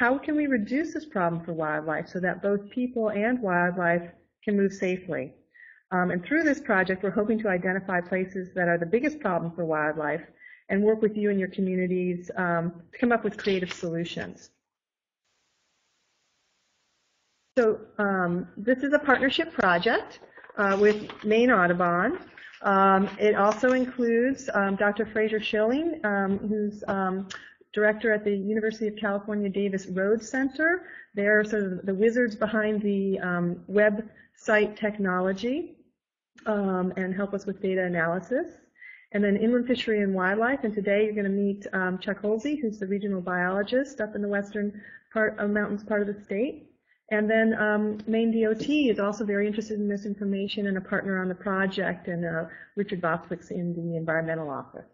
how can we reduce this problem for wildlife so that both people and wildlife can move safely? Um, and through this project, we're hoping to identify places that are the biggest problem for wildlife and work with you and your communities um, to come up with creative solutions. So um, this is a partnership project uh, with Maine Audubon. Um, it also includes um, Dr. Fraser Shilling, um, who's um, director at the University of California Davis Road Center. They're sort of the wizards behind the um, website technology and help us with data analysis. And then Inland Fishery and Wildlife, and today you're going to meet Chuck Hulsey, who's the regional biologist up in the western part, of mountains part of the state. And then um, Maine DOT is also very interested in this information and a partner on the project, and uh, Richard Bostwick's in the environmental office.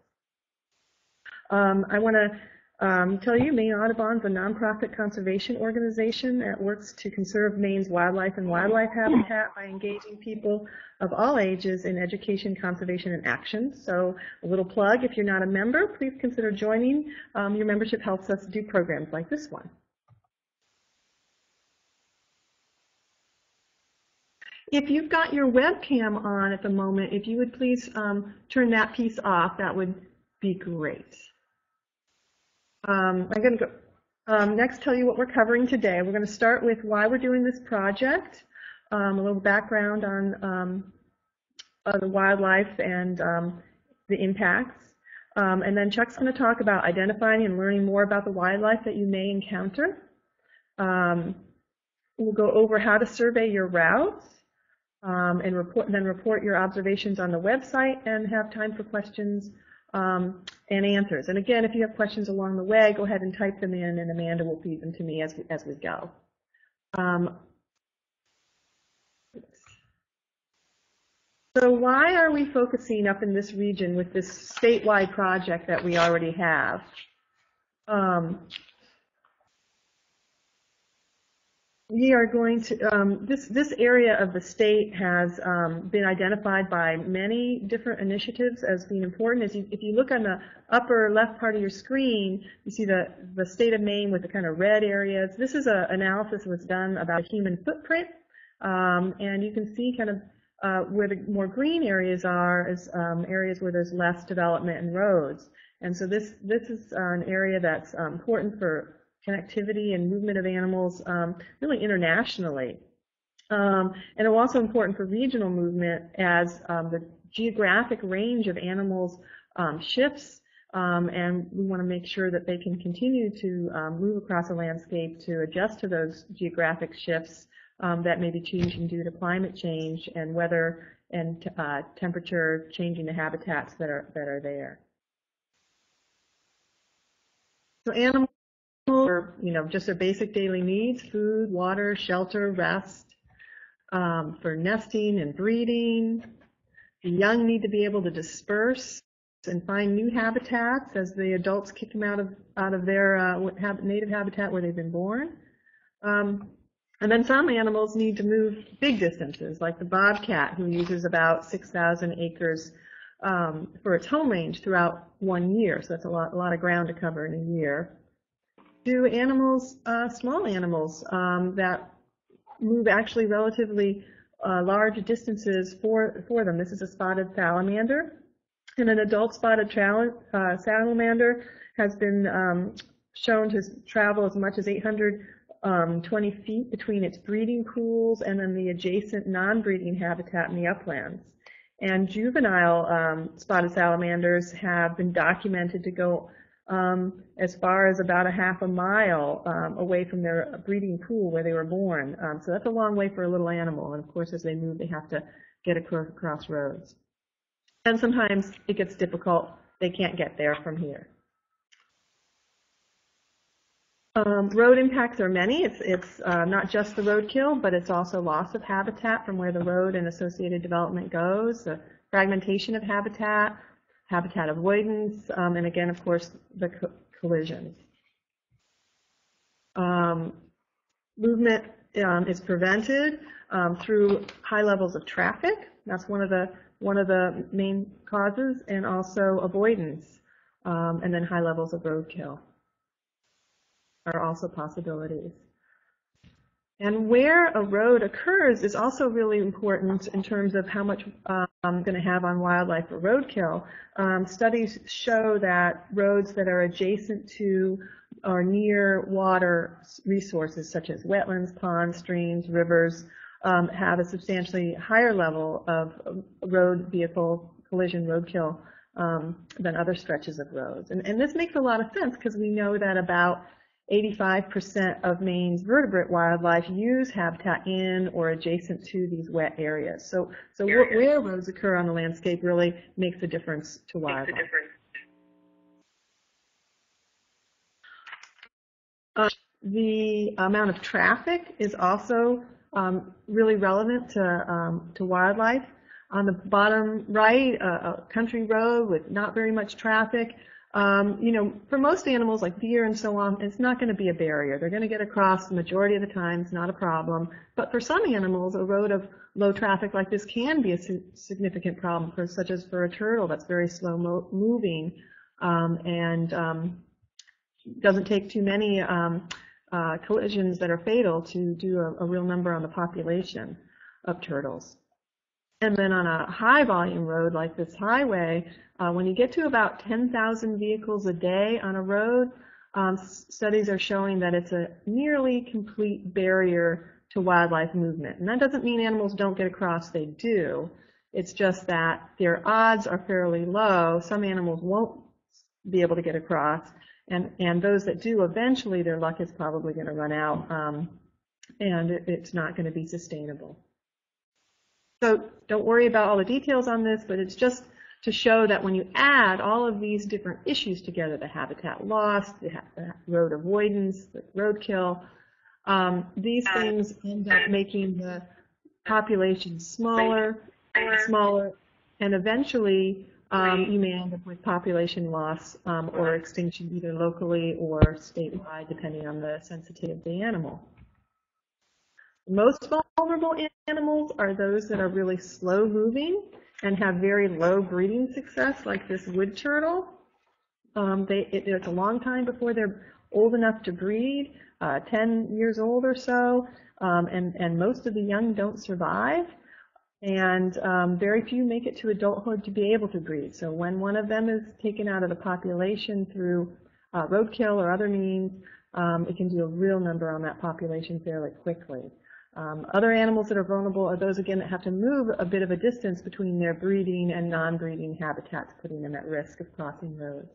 Um, I want to um, tell you, Maine Audubon is a nonprofit conservation organization that works to conserve Maine's wildlife and wildlife habitat by engaging people of all ages in education, conservation, and action. So a little plug, if you're not a member, please consider joining. Um, your membership helps us do programs like this one. If you've got your webcam on at the moment, if you would please um, turn that piece off, that would be great. Um, I'm going to go um, next tell you what we're covering today. We're going to start with why we're doing this project, um, a little background on um, uh, the wildlife and um, the impacts. and then Chuck's going to talk about identifying and learning more about the wildlife that you may encounter. we'll go over how to survey your routes um, and report, then report your observations on the website and have time for questions um, and answers. And again, if you have questions along the way, go ahead and type them in, and Amanda will feed them to me as we, as we go. Um, so why are we focusing up in this region with this statewide project that we already have? Um, we are going to, um, this, this area of the state has um, been identified by many different initiatives as being important. As you, if you look on the upper left part of your screen, you see the, the state of Maine with the kind of red areas. This is an analysis that was done about human footprint, um, and you can see kind of uh, where the more green areas are as um, areas where there's less development and roads. And so this, this is an area that's um, important for connectivity and movement of animals um, really internationally. Um, and it's also important for regional movement as um, the geographic range of animals um, shifts um, and we want to make sure that they can continue to um, move across a landscape to adjust to those geographic shifts that may be changing due to climate change and weather and uh, temperature changing the habitats that are that are there. So animals you know just their basic daily needs: food, water, shelter, rest. Um, for nesting and breeding, the young need to be able to disperse and find new habitats as the adults kick them out of out of their uh, native habitat where they've been born. Um, and then some animals need to move big distances, like the bobcat, who uses about 6,000 acres um, for its home range throughout one year. So that's a lot, a lot of ground to cover in a year do animals, uh, small animals um, that move actually relatively uh, large distances for, for them. This is a spotted salamander. And an adult spotted uh, salamander has been um, shown to travel as much as 820 um, feet between its breeding pools and then the adjacent non-breeding habitat in the uplands. And juvenile um, spotted salamanders have been documented to go um, as far as about a half a mile um, away from their breeding pool where they were born. Um, so that's a long way for a little animal. And of course, as they move, they have to get across roads. And sometimes it gets difficult. They can't get there from here. Um, road impacts are many. It's, it's uh, not just the roadkill, but it's also loss of habitat from where the road and associated development goes, the fragmentation of habitat, habitat avoidance, um, and again, of course, the co collisions. Um, movement um, is prevented um, through high levels of traffic. That's one of the one of the main causes, and also avoidance, um, and then high levels of roadkill. are also possibilities. And where a road occurs is also really important in terms of how much um, I'm going to have on wildlife or roadkill. Um, studies show that roads that are adjacent to or near water resources such as wetlands, ponds, streams, rivers um, have a substantially higher level of road vehicle collision roadkill um, than other stretches of roads. And, and this makes a lot of sense because we know that about 85% of Maine's vertebrate wildlife use habitat in or adjacent to these wet areas. So, so where roads occur on the landscape really makes a difference to wildlife. Uh, the amount of traffic is also um, really relevant to, um, to wildlife. On the bottom right, a, a country road with not very much traffic. Um, you know, for most animals like deer and so on, it's not going to be a barrier. They're going to get across the majority of the time. It's not a problem. But for some animals, a road of low traffic like this can be a significant problem, for, such as for a turtle that's very slow mo moving um, and um, doesn't take too many um, uh, collisions that are fatal to do a, a real number on the population of turtles. And then on a high volume road like this highway, uh, when you get to about 10,000 vehicles a day on a road, um, studies are showing that it's a nearly complete barrier to wildlife movement. And that doesn't mean animals don't get across, they do. It's just that their odds are fairly low. Some animals won't be able to get across, and, and those that do, eventually their luck is probably going to run out, um, and it, it's not going to be sustainable. So don't worry about all the details on this, but it's just to show that when you add all of these different issues together, the habitat loss, the, the road avoidance, the roadkill, um, these things end up making the population smaller, and smaller, and eventually um, you may end up with population loss um, or extinction either locally or statewide, depending on the sensitivity of the animal. Most vulnerable animals are those that are really slow moving and have very low breeding success, like this wood turtle. Um, they, it, it's a long time before they're old enough to breed, uh, 10 years old or so, um, and, and most of the young don't survive. And um, very few make it to adulthood to be able to breed. So when one of them is taken out of the population through uh, roadkill or other means, um, it can do a real number on that population fairly quickly. Um, other animals that are vulnerable are those, again, that have to move a bit of a distance between their breeding and non-breeding habitats, putting them at risk of crossing roads.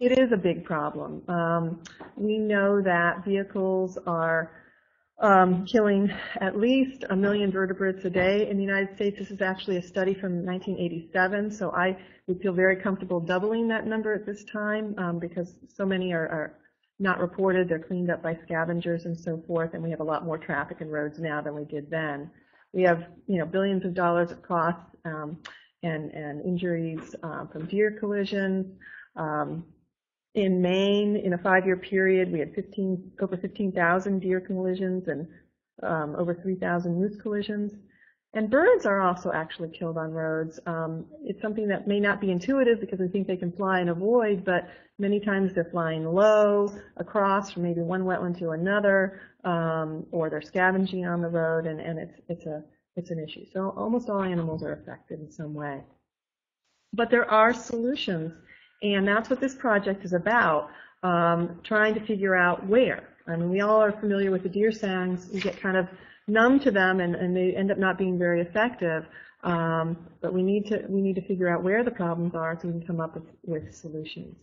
It is a big problem. Um, we know that vehicles are um, killing at least a million vertebrates a day in the United States. This is actually a study from 1987, so I would feel very comfortable doubling that number at this time um, because so many are, are not reported. They're cleaned up by scavengers and so forth, and we have a lot more traffic in roads now than we did then. We have, you know, billions of dollars of costs um, and, and injuries uh, from deer collisions. Um, in Maine, in a five-year period, we had 15, over 15,000 deer collisions and um, over 3,000 moose collisions. And birds are also actually killed on roads. Um, it's something that may not be intuitive because we think they can fly and avoid, but many times they're flying low across from maybe one wetland to another, um, or they're scavenging on the road, and, and it's, it's, a, it's an issue. So almost all animals are affected in some way. But there are solutions, and that's what this project is about, um, trying to figure out where. I mean, we all are familiar with the deer songs. We get kind of numb to them and, and they end up not being very effective. Um, but we need to we need to figure out where the problems are so we can come up with, with solutions.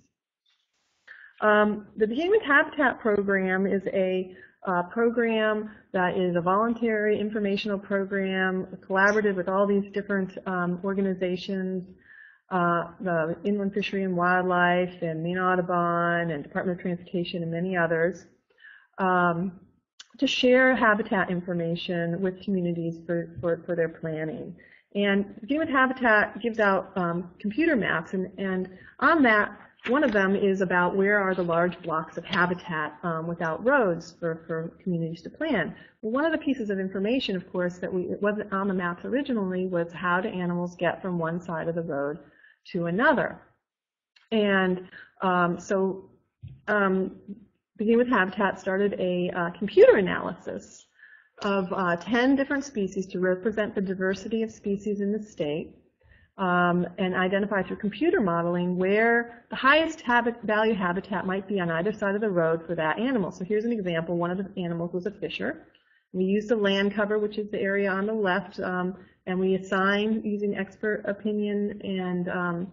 Um, the with Habitat program is a uh, program that is a voluntary informational program, collaborative with all these different um, organizations, uh, the Inland Fishery and Wildlife and Maine Audubon and Department of Transportation and many others. Um, to share habitat information with communities for, for, for their planning. And Begin Habitat gives out um, computer maps, and, and on that, one of them is about where are the large blocks of habitat um, without roads for, for communities to plan. Well, one of the pieces of information, of course, that we, wasn't on the maps originally was how do animals get from one side of the road to another. And um, so um, Beginning with Habitat started a uh, computer analysis of uh, 10 different species to represent the diversity of species in the state um, and identify through computer modeling where the highest habit, value habitat might be on either side of the road for that animal. So here's an example. One of the animals was a fisher. We used the land cover, which is the area on the left, um, and we assigned using expert opinion and um,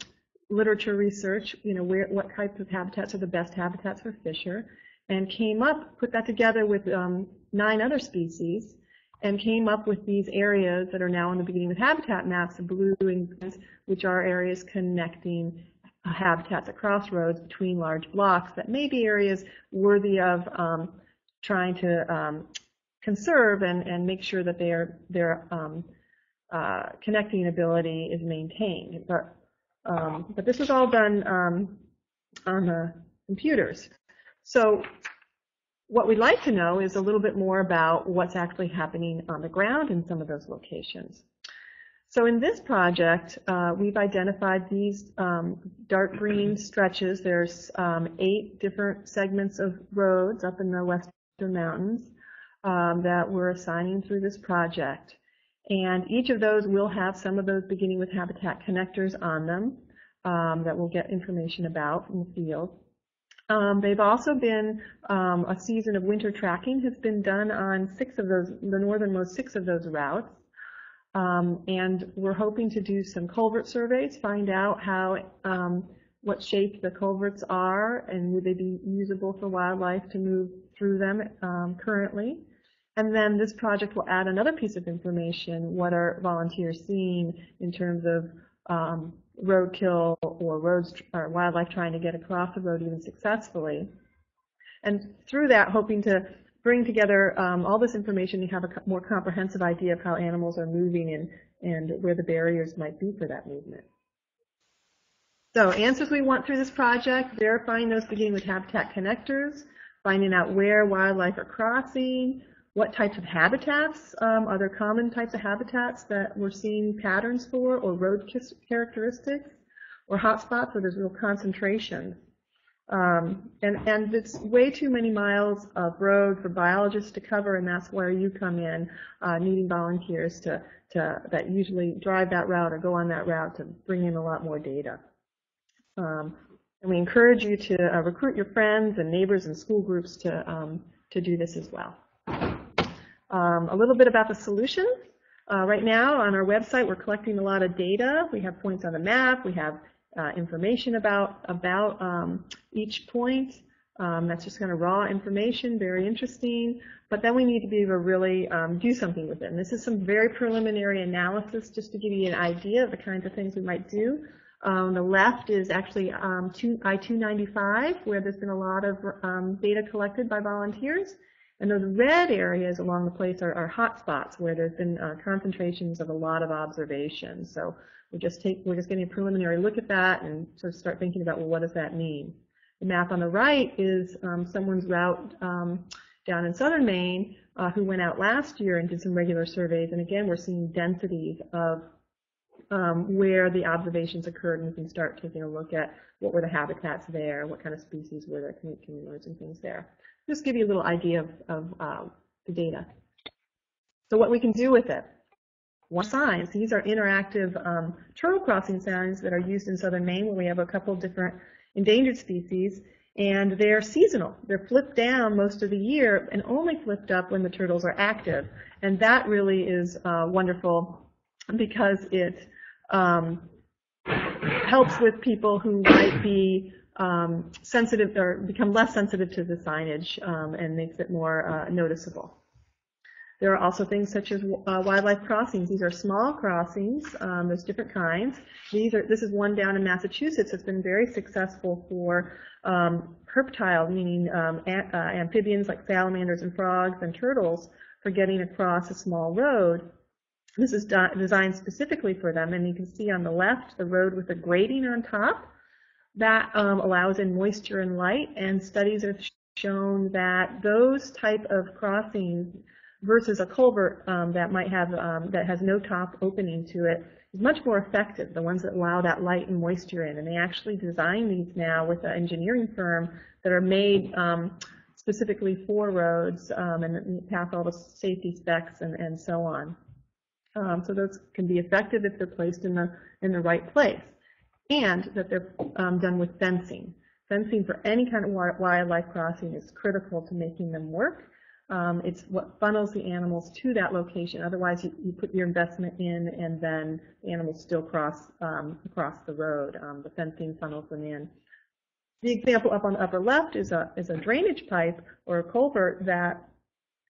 literature research, you know, where, what types of habitats are the best habitats for fisher and came up, put that together with um, nine other species, and came up with these areas that are now in the beginning of habitat maps, the blue and which are areas connecting habitats at crossroads between large blocks that may be areas worthy of um, trying to um, conserve and, and make sure that their, their um, uh, connecting ability is maintained. But, um, but this was all done um, on the computers. So what we'd like to know is a little bit more about what's actually happening on the ground in some of those locations. So in this project, uh, we've identified these um, dark green stretches. There's um, eight different segments of roads up in the western mountains um, that we're assigning through this project. And each of those will have some of those beginning with habitat connectors on them um, that we'll get information about in the field. Um, they've also been, um, a season of winter tracking has been done on six of those, the northernmost six of those routes. Um, and we're hoping to do some culvert surveys, find out how, um, what shape the culverts are and would they be usable for wildlife to move through them um, currently. And then this project will add another piece of information, what are volunteers seeing in terms of um, roadkill or roads or wildlife trying to get across the road even successfully. And through that, hoping to bring together um, all this information to have a more comprehensive idea of how animals are moving and, and where the barriers might be for that movement. So answers we want through this project, verifying those beginning with habitat connectors, finding out where wildlife are crossing, what types of habitats um, are there common types of habitats that we're seeing patterns for or road characteristics or hotspots where there's real concentration. Um, and, and it's way too many miles of road for biologists to cover, and that's where you come in, uh, needing volunteers to, to that usually drive that route or go on that route to bring in a lot more data. Um, and we encourage you to uh, recruit your friends and neighbors and school groups to, um, to do this as well. Um, a little bit about the solution. Uh, right now on our website, we're collecting a lot of data. We have points on the map. We have uh, information about, about um, each point. Um, that's just kind of raw information, very interesting. But then we need to be able to really um, do something with it. And this is some very preliminary analysis just to give you an idea of the kinds of things we might do. On the left is actually um, I-295, where there's been a lot of um, data collected by volunteers. And those red areas along the place are, are hot spots where there's been uh, concentrations of a lot of observations. So we just take, we're just getting a preliminary look at that and sort of start thinking about, well, what does that mean? The map on the right is um, someone's route um, down in southern Maine uh, who went out last year and did some regular surveys. And again, we're seeing densities of um, where the observations occurred, and we can start taking a look at what were the habitats there, what kind of species were there, can, can learn some things there just give you a little idea of, of uh, the data. So what we can do with it. One signs, these are interactive um, turtle crossing signs that are used in southern Maine where we have a couple different endangered species and they're seasonal. They're flipped down most of the year and only flipped up when the turtles are active. And that really is uh, wonderful because it um, helps with people who might be um, sensitive or become less sensitive to the signage um, and makes it more uh, noticeable. There are also things such as uh, wildlife crossings. These are small crossings. Um, there's different kinds. These are, this is one down in Massachusetts that's been very successful for um, herptile, meaning um, uh, amphibians like salamanders and frogs and turtles for getting across a small road. This is designed specifically for them, and you can see on the left the road with a grating on top. That um, allows in moisture and light, and studies have shown that those type of crossings versus a culvert um, that might have um, that has no top opening to it is much more effective, the ones that allow that light and moisture in. And they actually design these now with an engineering firm that are made um, specifically for roads um, and pass all the safety specs and, and so on. Um, so those can be effective if they're placed in the, in the right place and that they're um, done with fencing. Fencing for any kind of wildlife crossing is critical to making them work. Um, it's what funnels the animals to that location. Otherwise, you, you, put your investment in, and then the animals still cross um, across the road. Um, the fencing funnels them in. The example up on the upper left is a is a drainage pipe or a culvert that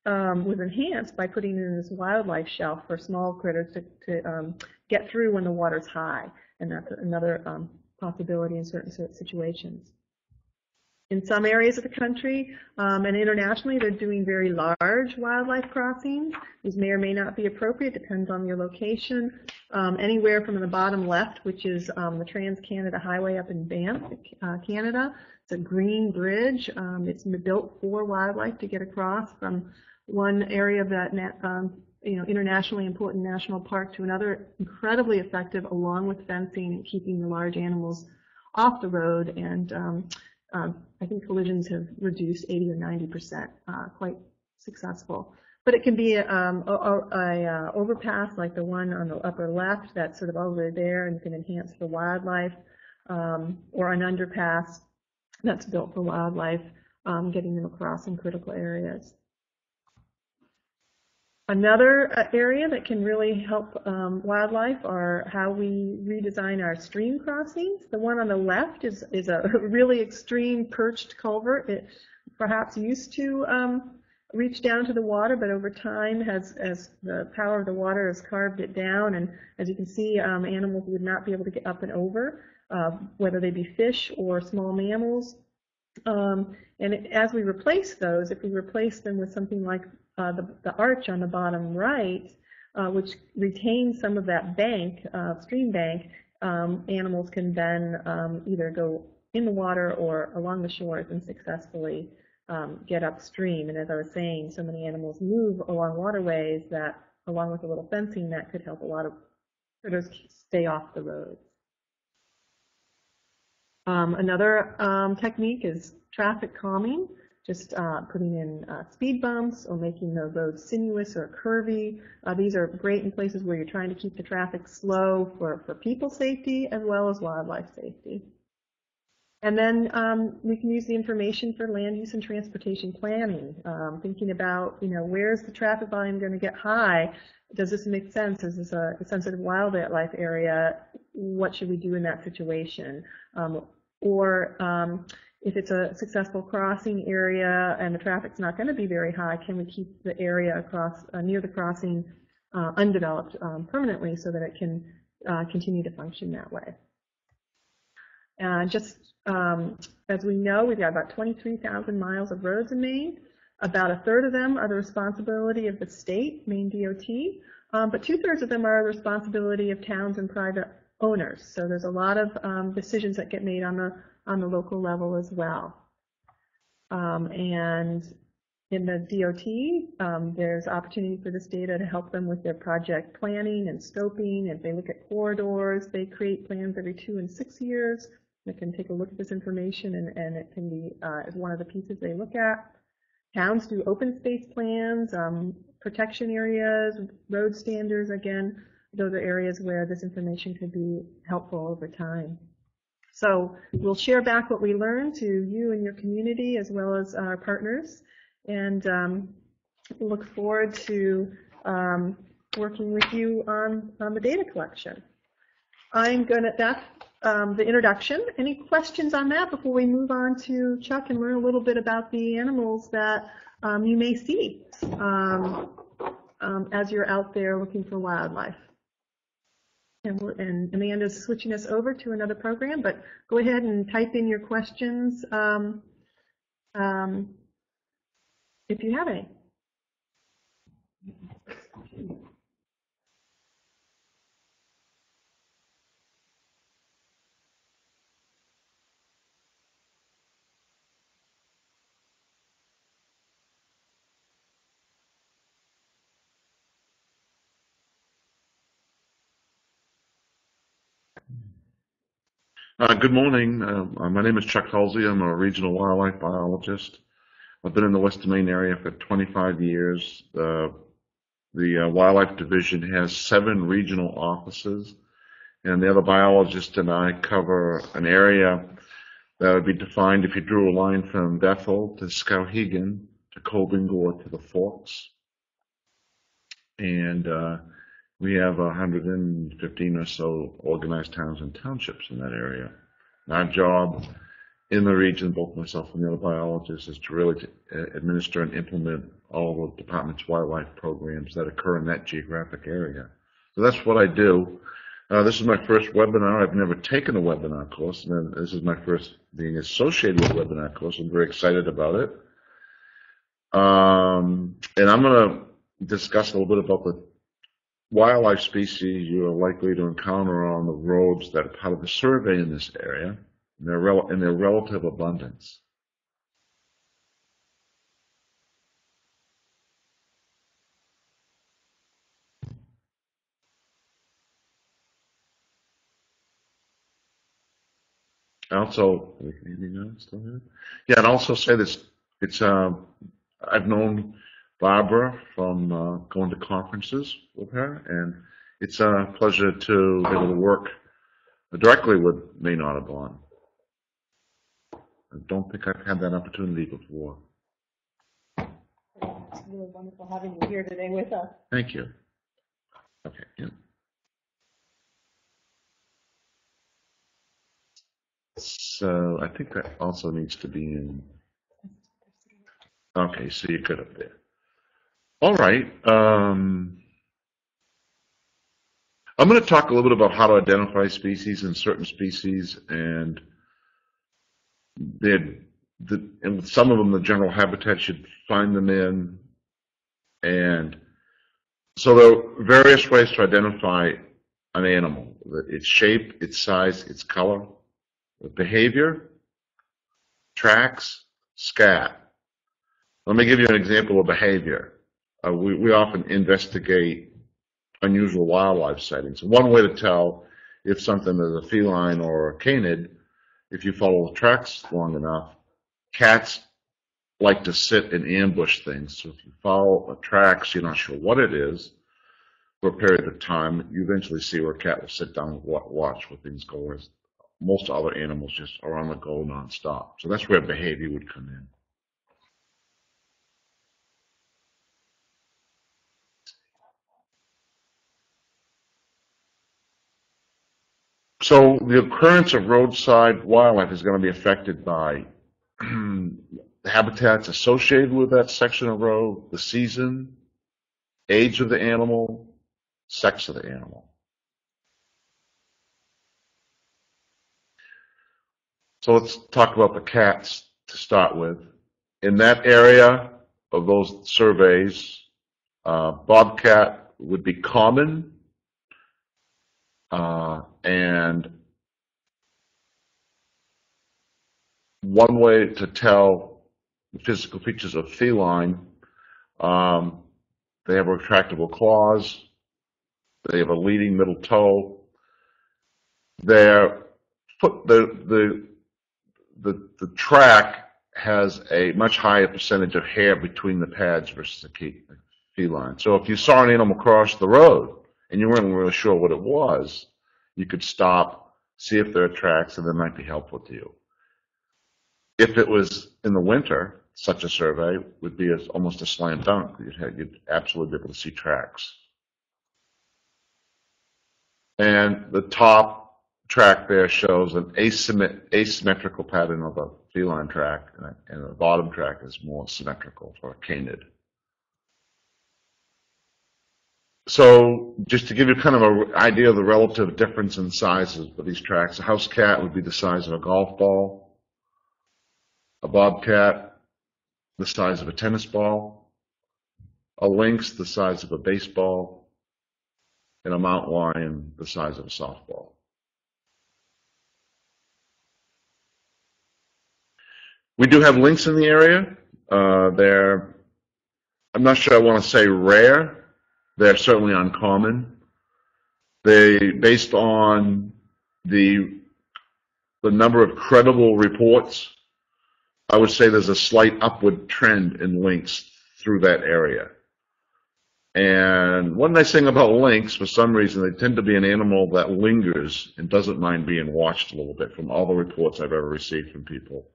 um, was enhanced by putting in this wildlife shelf for small critters to, to um, get through when the water's high, and that's another um, possibility in certain situations in some areas of the country um, and internationally, they're doing very large wildlife crossings. These may or may not be appropriate, depends on your location. Um, anywhere from the bottom left, which is um, the Trans-Canada Highway up in Banff, uh, Canada. It's a green bridge. Um, it's built for wildlife to get across from one area of that um, you know, internationally important national park to another, incredibly effective along with fencing and keeping the large animals off the road and um, um, I think collisions have reduced 80 or 90 percent, uh, quite successful. But it can be um, a, a, a, uh, overpass like the one on the upper left that's sort of over there and can enhance the wildlife, um, or an underpass that's built for wildlife, um, getting them across in critical areas. Another uh, area that can really help um, wildlife are how we redesign our stream crossings. The one on the left is, is a really extreme perched culvert. It perhaps used to um, reach down to the water, but over time, has, as the power of the water has carved it down, and as you can see, um, animals would not be able to get up and over, uh, whether they be fish or small mammals. Um, and as we replace those, if we replace them with something like uh, the, the arch on the bottom right, uh, which retains some of that bank, uh, stream bank, um, animals can then um, either go in the water or along the shores and successfully um, get upstream. And as I was saying, so many animals move along waterways that, along with a little fencing, that could help a lot of critters stay off the roads. Um, another um, technique is traffic calming just uh, putting in uh, speed bumps or making the road sinuous or curvy. Uh, these are great in places where you're trying to keep the traffic slow for, for people safety as well as wildlife safety. And then um, we can use the information for land use and transportation planning, um, thinking about, you know, where's the traffic volume going to get high? Does this make sense? Is this a, a sensitive wildlife area? What should we do in that situation? Um, or um, if it's a successful crossing area and the traffic's not going to be very high, can we keep the area across uh, near the crossing uh, undeveloped um, permanently so that it can uh, continue to function that way? And just um, as we know, we've got about 23,000 miles of roads in Maine. About a third of them are the responsibility of the state, Maine DOT, um, but two-thirds of them are the responsibility of towns and private owners. So there's a lot of um, decisions that get made on the on the local level as well. Um, and in the DOT, um, there's opportunity for this data to help them with their project planning and scoping. If they look at corridors, they create plans every two and six years. They can take a look at this information and, and it can be uh, one of the pieces they look at. Towns do open space plans, um, protection areas, road standards, again, those are areas where this information could be helpful over time. So we'll share back what we learned to you and your community as well as our partners and um, look forward to um, working with you on, on the data collection. I'm going to, that's um, the introduction. Any questions on that before we move on to Chuck and learn a little bit about the animals that um, you may see um, um, as you're out there looking for wildlife? And, and, Amanda's switching us over to another program, but go ahead and type in your questions um, um, if you have any. Uh, good morning. Uh, my name is Chuck Hulsey. I'm a regional wildlife biologist. I've been in the West Maine area for 25 years. Uh, the uh, Wildlife Division has seven regional offices, and the other biologist and I cover an area that would be defined if you drew a line from Bethel to Skowhegan to Coburn Gore to the Forks. And uh, we have 115 or so organized towns and townships in that area. And our job in the region, both myself and the other biologists, is to really to, uh, administer and implement all the department's wildlife programs that occur in that geographic area. So that's what I do. Uh, this is my first webinar. I've never taken a webinar course, and this is my first being associated with a webinar course. I'm very excited about it. Um, and I'm going to discuss a little bit about the wildlife species you are likely to encounter on the roads that are part of the survey in this area and their, rel their relative abundance. Also, yeah, and also say this. It's uh, I've known Barbara from uh, going to conferences with her, and it's a pleasure to be able to work directly with Maine Audubon. I don't think I've had that opportunity before. It's really wonderful having you here today with us. Thank you. Okay. Yeah. So I think that also needs to be in. Okay, so you're good up there. All right. Um, I'm going to talk a little bit about how to identify species and certain species and the, and some of them the general habitat should find them in. And so there are various ways to identify an animal, its shape, its size, its color, behavior, tracks, scat. Let me give you an example of behavior uh, we, we often investigate unusual wildlife sightings. One way to tell if something is a feline or a canid, if you follow the tracks long enough, cats like to sit and ambush things. So if you follow the tracks, you're not sure what it is for a period of time, you eventually see where a cat will sit down and watch where things go, most other animals just are on the go nonstop. So that's where behavior would come in. So the occurrence of roadside wildlife is going to be affected by habitats associated with that section of road, the season, age of the animal, sex of the animal. So let's talk about the cats to start with. In that area of those surveys, uh, bobcat would be common uh, and one way to tell the physical features of feline, um, they have retractable claws, they have a leading middle toe, their foot, the, the, the, the track has a much higher percentage of hair between the pads versus a feline. So if you saw an animal cross the road, and you weren't really sure what it was, you could stop, see if there are tracks, and that might be helpful to you. If it was in the winter, such a survey would be as, almost a slam dunk. You'd, have, you'd absolutely be able to see tracks. And the top track there shows an asymmetrical pattern of a feline track, and, and the bottom track is more symmetrical for a canid. So just to give you kind of an idea of the relative difference in sizes for these tracks, a house cat would be the size of a golf ball, a bobcat the size of a tennis ball, a lynx the size of a baseball, and a mountain lion the size of a softball. We do have lynx in the area. Uh, they're, I'm not sure I want to say rare, they're certainly uncommon. They, based on the the number of credible reports, I would say there's a slight upward trend in lynx through that area. And one nice thing about lynx, for some reason, they tend to be an animal that lingers and doesn't mind being watched a little bit from all the reports I've ever received from people.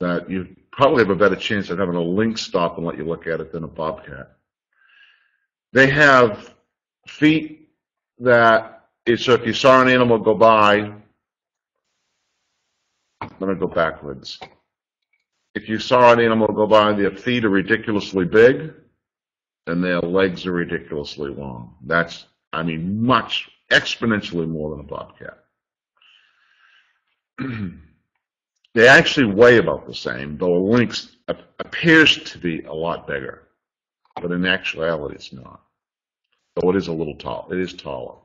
That you probably have a better chance of having a lynx stop and let you look at it than a bobcat. They have feet that, so if you saw an animal go by, I'm going go backwards. If you saw an animal go by, their feet are ridiculously big and their legs are ridiculously long. That's, I mean, much, exponentially more than a bobcat. they actually weigh about the same, though a lynx appears to be a lot bigger, but in actuality it's not. Though it is a little tall, it is taller.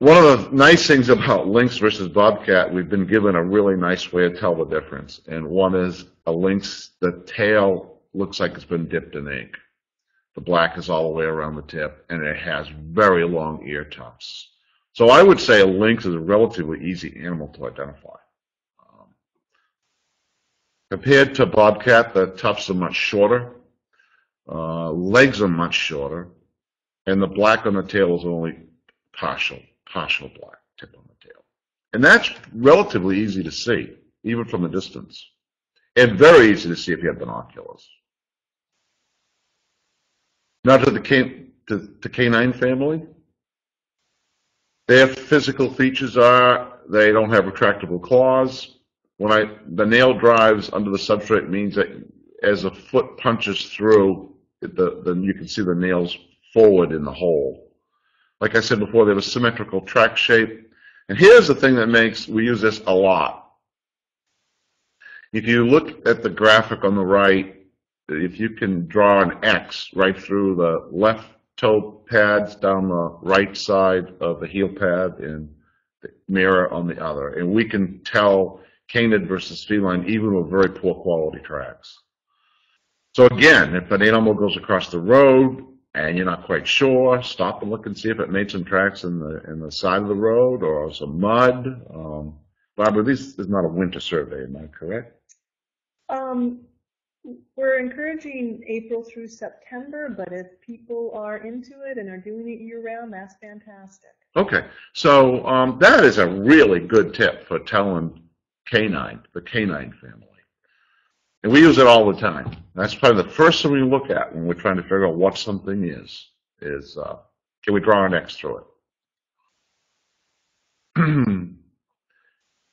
One of the nice things about lynx versus bobcat, we've been given a really nice way to tell the difference. And one is a lynx, the tail looks like it's been dipped in ink. The black is all the way around the tip, and it has very long ear tufts. So I would say a lynx is a relatively easy animal to identify. Compared to bobcat, the tufts are much shorter, uh, legs are much shorter, and the black on the tail is only partial, partial black tip on the tail. And that's relatively easy to see, even from a distance. And very easy to see if you have binoculars. Now to the, can, to the canine family. Their physical features are they don't have retractable claws. When I the nail drives under the substrate means that as a foot punches through, the, the you can see the nails forward in the hole. Like I said before, they have a symmetrical track shape. And here's the thing that makes we use this a lot. If you look at the graphic on the right, if you can draw an X right through the left toe pads down the right side of the heel pad and the mirror on the other. And we can tell canid versus feline even with very poor quality tracks. So again, if an animal goes across the road and you're not quite sure, stop and look and see if it made some tracks in the in the side of the road or some mud. Um, Barbara, this is not a winter survey, am I correct? Um, we're encouraging April through September, but if people are into it and are doing it year round, that's fantastic. Okay, so um, that is a really good tip for telling canine, the canine family. And we use it all the time. That's probably the first thing we look at when we're trying to figure out what something is, is uh, can we draw an X through it?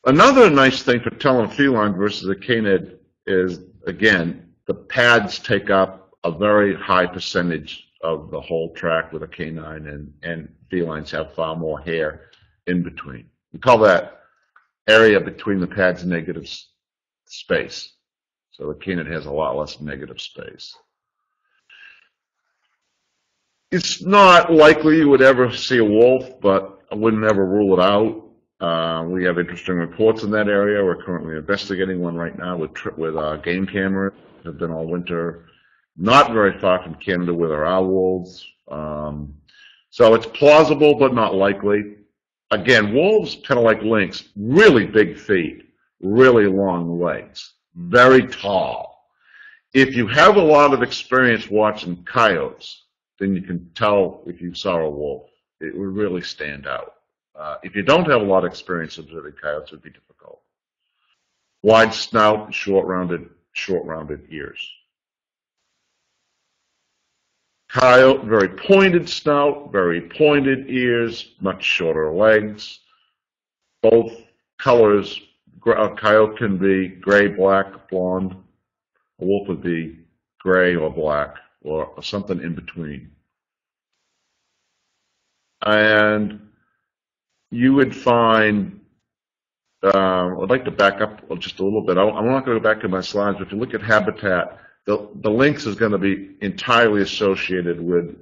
Another nice thing for telling feline versus a canid is, again, the pads take up a very high percentage of the whole track with a canine, and, and felines have far more hair in between. We call that area between the pads negative space. So the canid has a lot less negative space. It's not likely you would ever see a wolf, but I wouldn't ever rule it out. Uh, we have interesting reports in that area. We're currently investigating one right now with with uh, game cameras have been all winter, not very far from Canada with our owl wolves. Um, so it's plausible, but not likely. Again, wolves, kind of like lynx, really big feet, really long legs, very tall. If you have a lot of experience watching coyotes, then you can tell if you saw a wolf. It would really stand out. Uh, if you don't have a lot of experience observing coyotes, it would be difficult. Wide snout, short rounded short rounded ears. Coyote, very pointed snout, very pointed ears, much shorter legs. Both colors, a coyote can be gray, black, blonde. A wolf would be gray or black or something in between. And you would find uh, I'd like to back up just a little bit. I, am not going to go back to my slides, but if you look at habitat, the, the lynx is going to be entirely associated with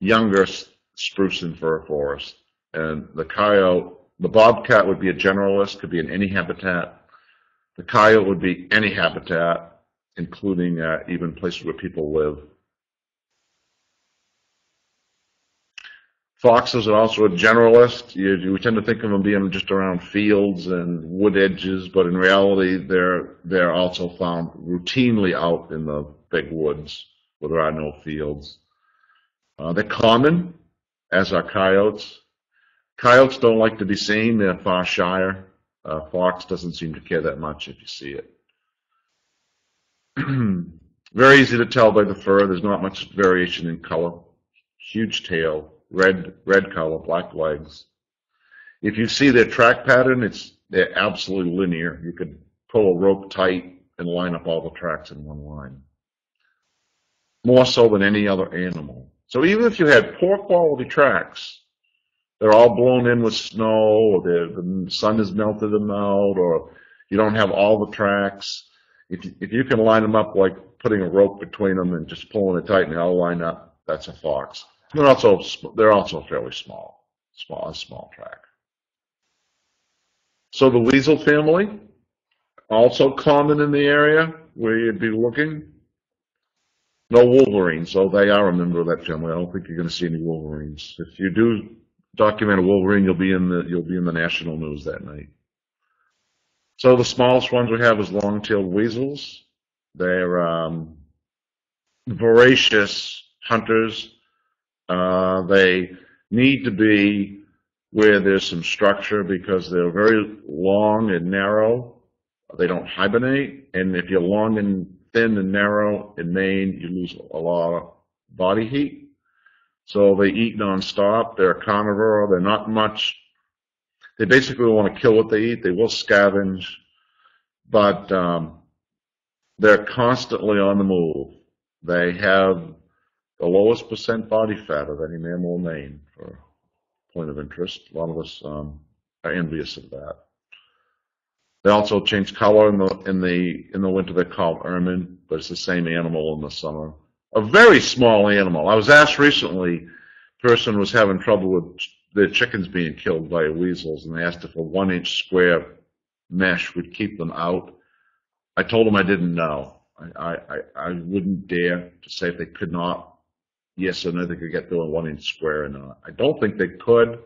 younger spruce and fir forest. And the coyote, the bobcat would be a generalist, could be in any habitat. The coyote would be any habitat, including uh, even places where people live. Foxes are also a generalist. You, you tend to think of them being just around fields and wood edges, but in reality, they're they're also found routinely out in the big woods where there are no fields. Uh, they're common, as are coyotes. Coyotes don't like to be seen; they're far shyer. Uh, fox doesn't seem to care that much if you see it. Very easy to tell by the fur. There's not much variation in color. Huge tail, red red color, black legs. If you see their track pattern, it's they're absolutely linear. You could pull a rope tight and line up all the tracks in one line. More so than any other animal. So even if you had poor quality tracks, they're all blown in with snow, or the sun has melted them out, or you don't have all the tracks. If you, if you can line them up like putting a rope between them and just pulling it tight and they all line up, that's a fox. They're also they're also fairly small, small a small track. So the weasel family, also common in the area where you'd be looking. No wolverines, so they are a member of that family. I don't think you're going to see any wolverines. If you do document a wolverine, you'll be in the you'll be in the national news that night. So the smallest ones we have is long-tailed weasels. They're um, voracious hunters. Uh, they need to be where there's some structure because they're very long and narrow. They don't hibernate, and if you're long and thin and narrow in Maine, you lose a lot of body heat. So they eat nonstop. They're a carnivore. They're not much. They basically want to kill what they eat. They will scavenge, but um, they're constantly on the move. They have the lowest percent body fat of any mammal Maine, for point of interest. A lot of us um, are envious of that. They also change color in the in the in the winter. They're called ermine, but it's the same animal in the summer. A very small animal. I was asked recently, a person was having trouble with their chickens being killed by weasels, and they asked if a one-inch square mesh would keep them out. I told them I didn't know. I, I, I wouldn't dare to say if they could not, yes or no, they could get through a one-inch square or not. I don't think they could,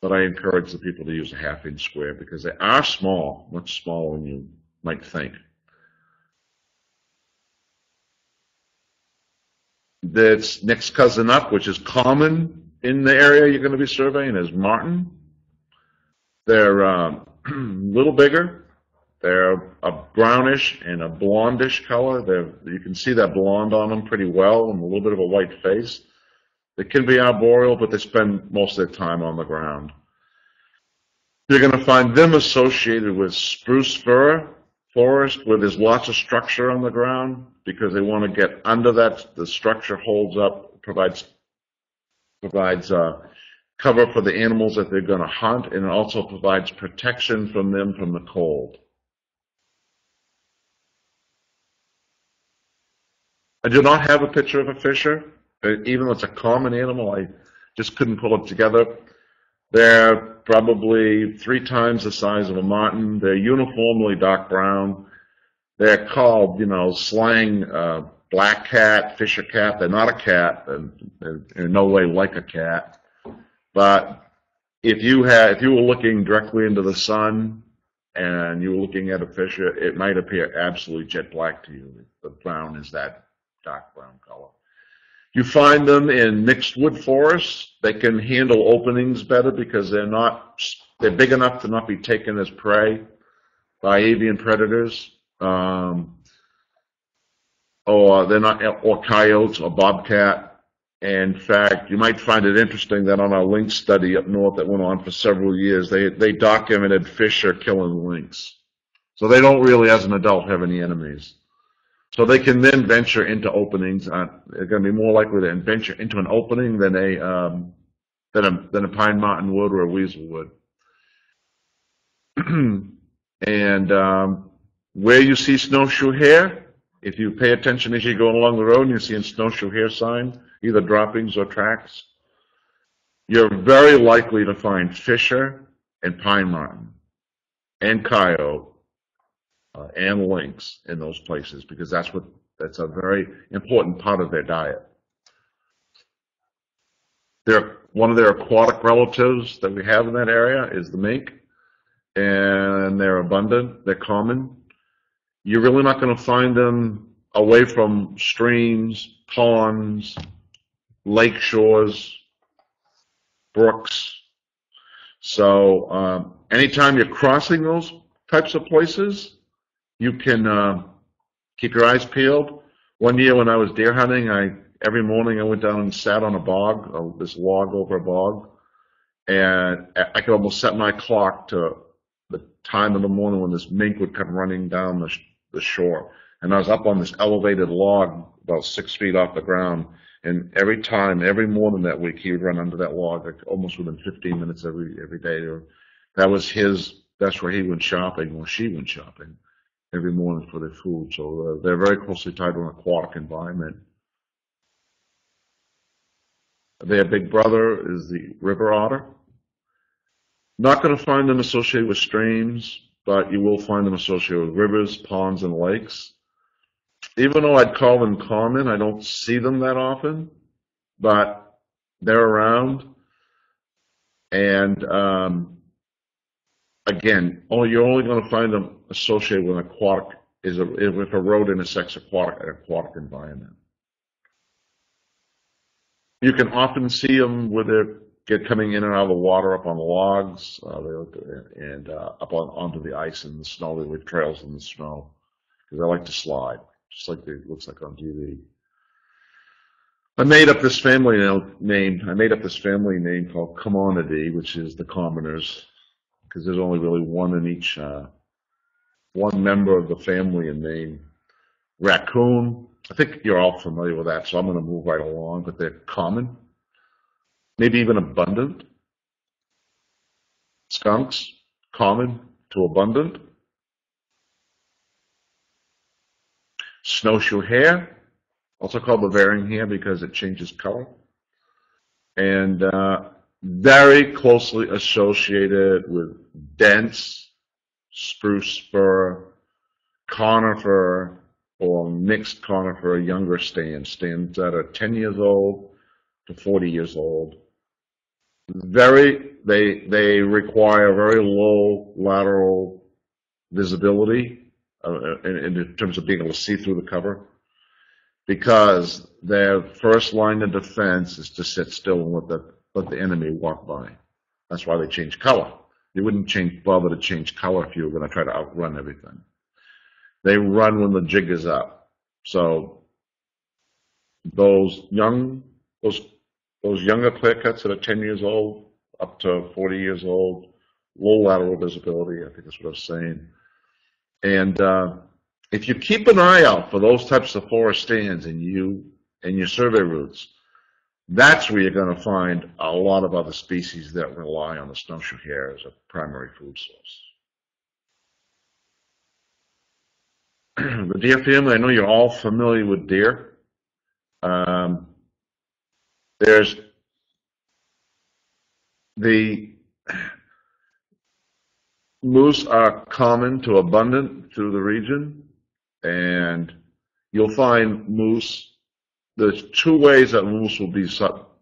but I encourage the people to use a half-inch square because they are small, much smaller than you might think. That's next cousin up, which is common in the area you're going to be surveying, is marten. They're a um, little bigger. They're a brownish and a blondish color. They're, you can see that blonde on them pretty well and a little bit of a white face. They can be arboreal, but they spend most of their time on the ground. You're going to find them associated with spruce fir forest where there's lots of structure on the ground because they want to get under that. The structure holds up, provides provides uh, cover for the animals that they're going to hunt, and it also provides protection from them from the cold. I do not have a picture of a fisher, even though it's a common animal. I just couldn't pull it together. They're probably three times the size of a marten. They're uniformly dark brown. They're called, you know, slang uh, black cat, fisher cat. They're not a cat. They're, they're in no way like a cat. But if you had, if you were looking directly into the sun and you were looking at a fisher, it might appear absolutely jet black to you. The brown is that dark brown color. You find them in mixed wood forests. They can handle openings better because they're not, they're big enough to not be taken as prey by avian predators. Um, or they're not, or coyotes or bobcat. In fact, you might find it interesting that on our lynx study up north that went on for several years, they, they documented fisher killing lynx. So they don't really, as an adult, have any enemies. So they can then venture into openings. Uh, they're going to be more likely to venture into an opening than a um, than a than a pine marten would or a weasel would. and um, where you see snowshoe hare, if you pay attention as you're going along the road and you see a snowshoe hare sign, either droppings or tracks, you're very likely to find fisher and pine marten and coyote uh, and lynx in those places because that's what that's a very important part of their diet. They're, one of their aquatic relatives that we have in that area is the mink. And they're abundant, they're common. You're really not gonna find them away from streams, ponds, lake shores, brooks. So, um, anytime you're crossing those types of places, you can, uh, keep your eyes peeled. One year when I was deer hunting, I, every morning I went down and sat on a bog, uh, this log over a bog. And I could almost set my clock to the time of the morning when this mink would come running down the, sh- the shore. And I was up on this elevated log about six feet off the ground. And every time, every morning that week, he would run under that log, like almost within 15 minutes every, every day. That was his, that's where he went shopping or she went shopping every morning for their food. So uh, they're very closely tied to an aquatic environment. Their big brother is the river otter. Not going to find them associated with streams, but you will find them associated with rivers, ponds, and lakes. Even though I'd call them common, I don't see them that often, but they're around. And um, again, only you're only going to find them associated with an aquatic is a, if a road intersects aquatic an aquatic environment. You can often see them with their get coming in and out of the water up on the logs, uh, and uh, up on onto the ice and the snow. They leave trails in the snow because they like to slide, just like it looks like on TV. I made up this family name. I made up this family name called Commonidae, which is the commoners, because there's only really one in each, uh, one member of the family in Maine. Raccoon. I think you're all familiar with that, so I'm going to move right along. But they're common maybe even abundant. Skunks, common to abundant. Snowshoe hare, also called varying hare because it changes color. And uh, very closely associated with dense spruce fir, conifer, or mixed conifer younger stands, stands that are 10 years old to 40 years old. Very they they require very low lateral visibility uh, in, in terms of being able to see through the cover because their first line of defense is to sit still and let the let the enemy walk by. That's why they change color. You wouldn't change bother to change color if you were going to try to outrun everything. They run when the jig is up. So those young those those younger clear cuts that are 10 years old up to 40 years old, low lateral visibility, I think that's what I was saying. And uh, if you keep an eye out for those types of forest stands in you in your survey routes, that's where you're going to find a lot of other species that rely on the snowshoe hare as a primary food source. the deer family, I know you're all familiar with deer. Um, there's the moose are common to abundant through the region, and you'll find moose. There's two ways that moose will be.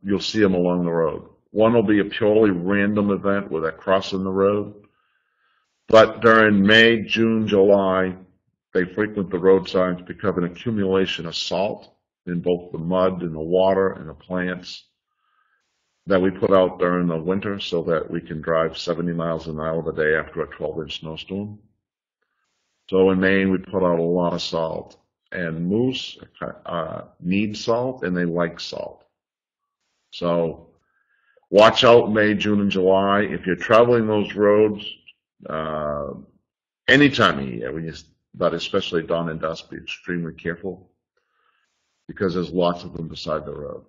You'll see them along the road. One will be a purely random event where they're crossing the road, but during May, June, July, they frequent the road signs because of an accumulation of salt in both the mud and the water and the plants that we put out during the winter so that we can drive 70 miles an hour a day after a 12 inch snowstorm. So in Maine, we put out a lot of salt and moose uh, need salt and they like salt. So watch out May, June, and July. If you're traveling those roads, uh, any time of year, when you, but especially dawn and dusk, be extremely careful because there's lots of them beside the road.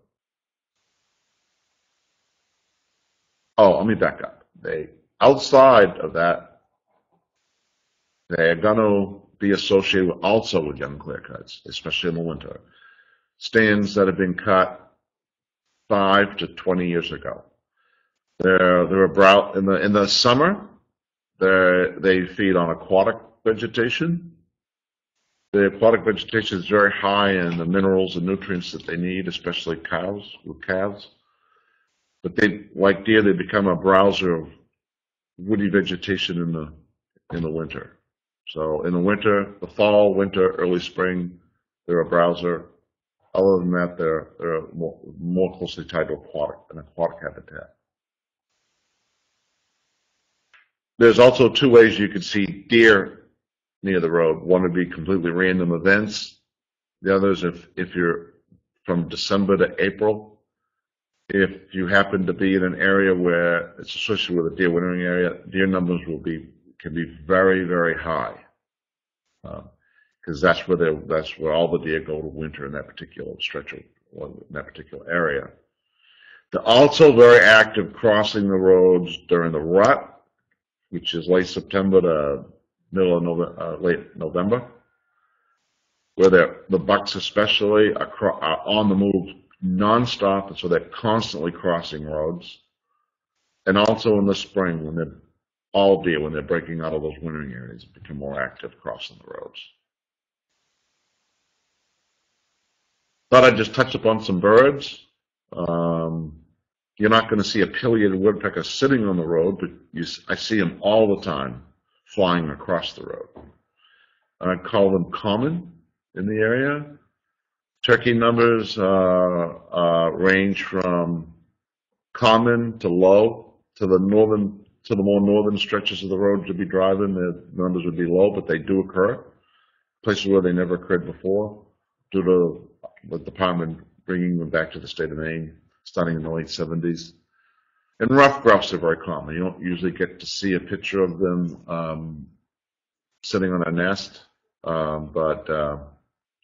Oh, let me back up. They outside of that, they're to be associated with, also with young clear cuts, especially in the winter. Stands that have been cut five to 20 years ago. They're, they're about, in the, in the summer, they they feed on aquatic vegetation. The aquatic vegetation is very high in the minerals and nutrients that they need, especially cows with calves. But they, like deer, they become a browser of woody vegetation in the, in the winter. So in the winter, the fall, winter, early spring, they're a browser. Other than that, they're, they're more, more closely tied to aquatic, an aquatic habitat. There's also two ways you could see deer near the road. One would be completely random events. The other is if, if you're from December to April, if you happen to be in an area where it's associated with a deer wintering area, deer numbers will be, can be very, very high. Because that's where they, that's where all the deer go to winter in that particular stretch of, in that particular area. They're also very active crossing the roads during the rut, which is late September to middle of November, uh, late November, where the bucks especially are, are on the move nonstop, and so they're constantly crossing roads. And also in the spring, when they're all deer, when they're breaking out of those wintering areas, and become more active crossing the roads. Thought I'd just touch upon some birds. Um, you're not going to see a pileated woodpecker sitting on the road, but you, I see them all the time flying across the road. I call them common in the area. Turkey numbers uh, uh, range from common to low to the northern to the more northern stretches of the road to be driving. The numbers would be low, but they do occur. Places where they never occurred before, due to the department bringing them back to the state of Maine, starting in the late 70s. And ruffed grouse are very common. You don't usually get to see a picture of them um, sitting on a nest, um, but uh,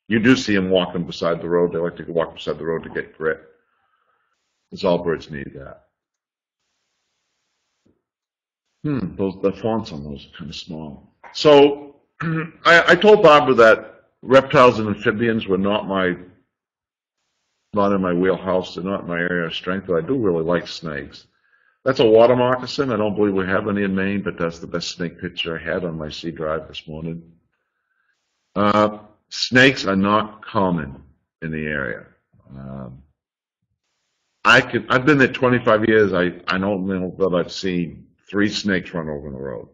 you do see them walking beside the road. They like to walk beside the road to get grit. Because all birds need that. Hmm, those the fonts on those are kind of small. So I, I told Barbara that reptiles and amphibians were not my not in my wheelhouse. They're not my area of strength, but I do really like snakes. That's a water moccasin. I don't believe we have any in Maine, but that's the best snake picture I had on my C drive this morning. Uh, snakes are not common in the area. Um, I could, I've been there 25 years. I, I don't know that I've seen three snakes run over in the road.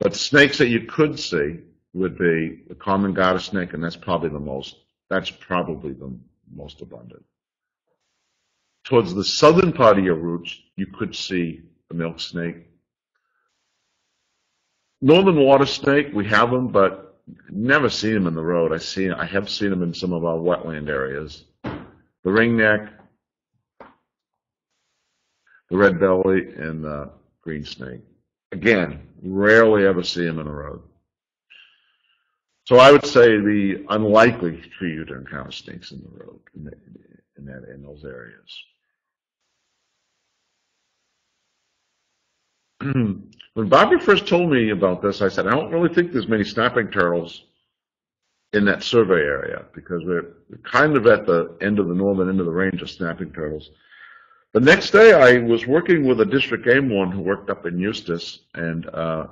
But snakes that you could see would be the common garter snake, and that's probably the most, that's probably the most abundant. Towards the southern part of your routes, you could see the milk snake. Northern water snake, we have them, but never see them in the road. I see, I have seen them in some of our wetland areas. The ringneck, the red belly, and the green snake. Again, rarely ever see them in the road. So I would say the unlikely for you to encounter snakes in the road in, that in, that, in those areas. when Bobby first told me about this, I said, I don't really think there's many snapping turtles in that survey area because we're kind of at the end of the northern end of the range of snapping turtles. The next day, I was working with a district game one who worked up in Eustis, and uh,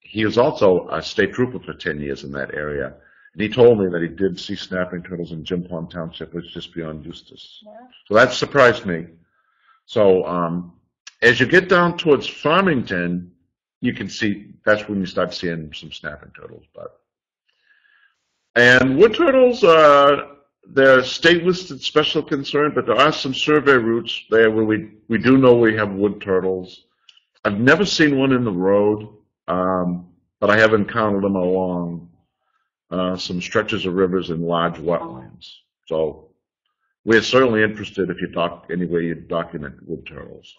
he was also a state trooper for 10 years in that area. And he told me that he did see snapping turtles in Jim Pond Township, which is just beyond Eustis. So that surprised me. So um, as you get down towards Farmington, you can see that's when you start seeing some snapping turtles. But and wood turtles, uh, they're state listed special concern, but there are some survey routes there where we we do know we have wood turtles. I've never seen one in the road, um, but I have encountered them along uh, some stretches of rivers and large wetlands. So we're certainly interested if you doc any way you document wood turtles.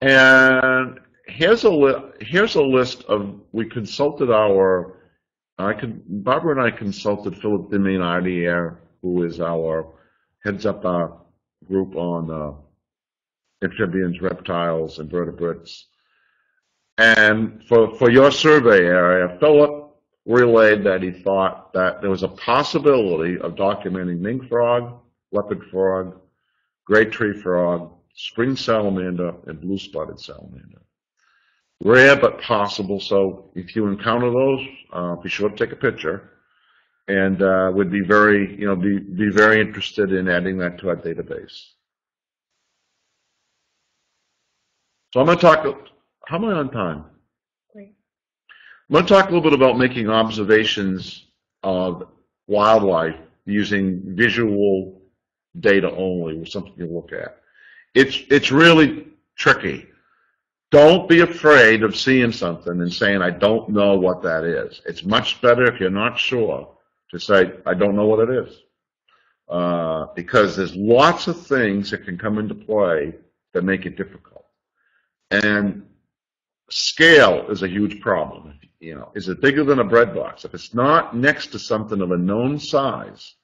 And here's a here's a list of we consulted our I can Barbara and I consulted Philip deMaynadier, who is our heads up our group on uh, amphibians, reptiles, invertebrates. And for for your survey area, Philip relayed that he thought that there was a possibility of documenting mink frog, leopard frog, gray tree frog, spring salamander, and blue spotted salamander. Rare but possible, so if you encounter those, uh, be sure to take a picture. And uh, would be very, you know, be, be very interested in adding that to our database. So I'm going to talk, how am I on time? Great. I'm going to talk a little bit about making observations of wildlife using visual data only, or something you look at. It's, it's really tricky. Don't be afraid of seeing something and saying, I don't know what that is. It's much better if you're not sure to say, I don't know what it is. Uh, because there's lots of things that can come into play that make it difficult. And scale is a huge problem. You know, is it bigger than a bread box? If it's not next to something of a known size,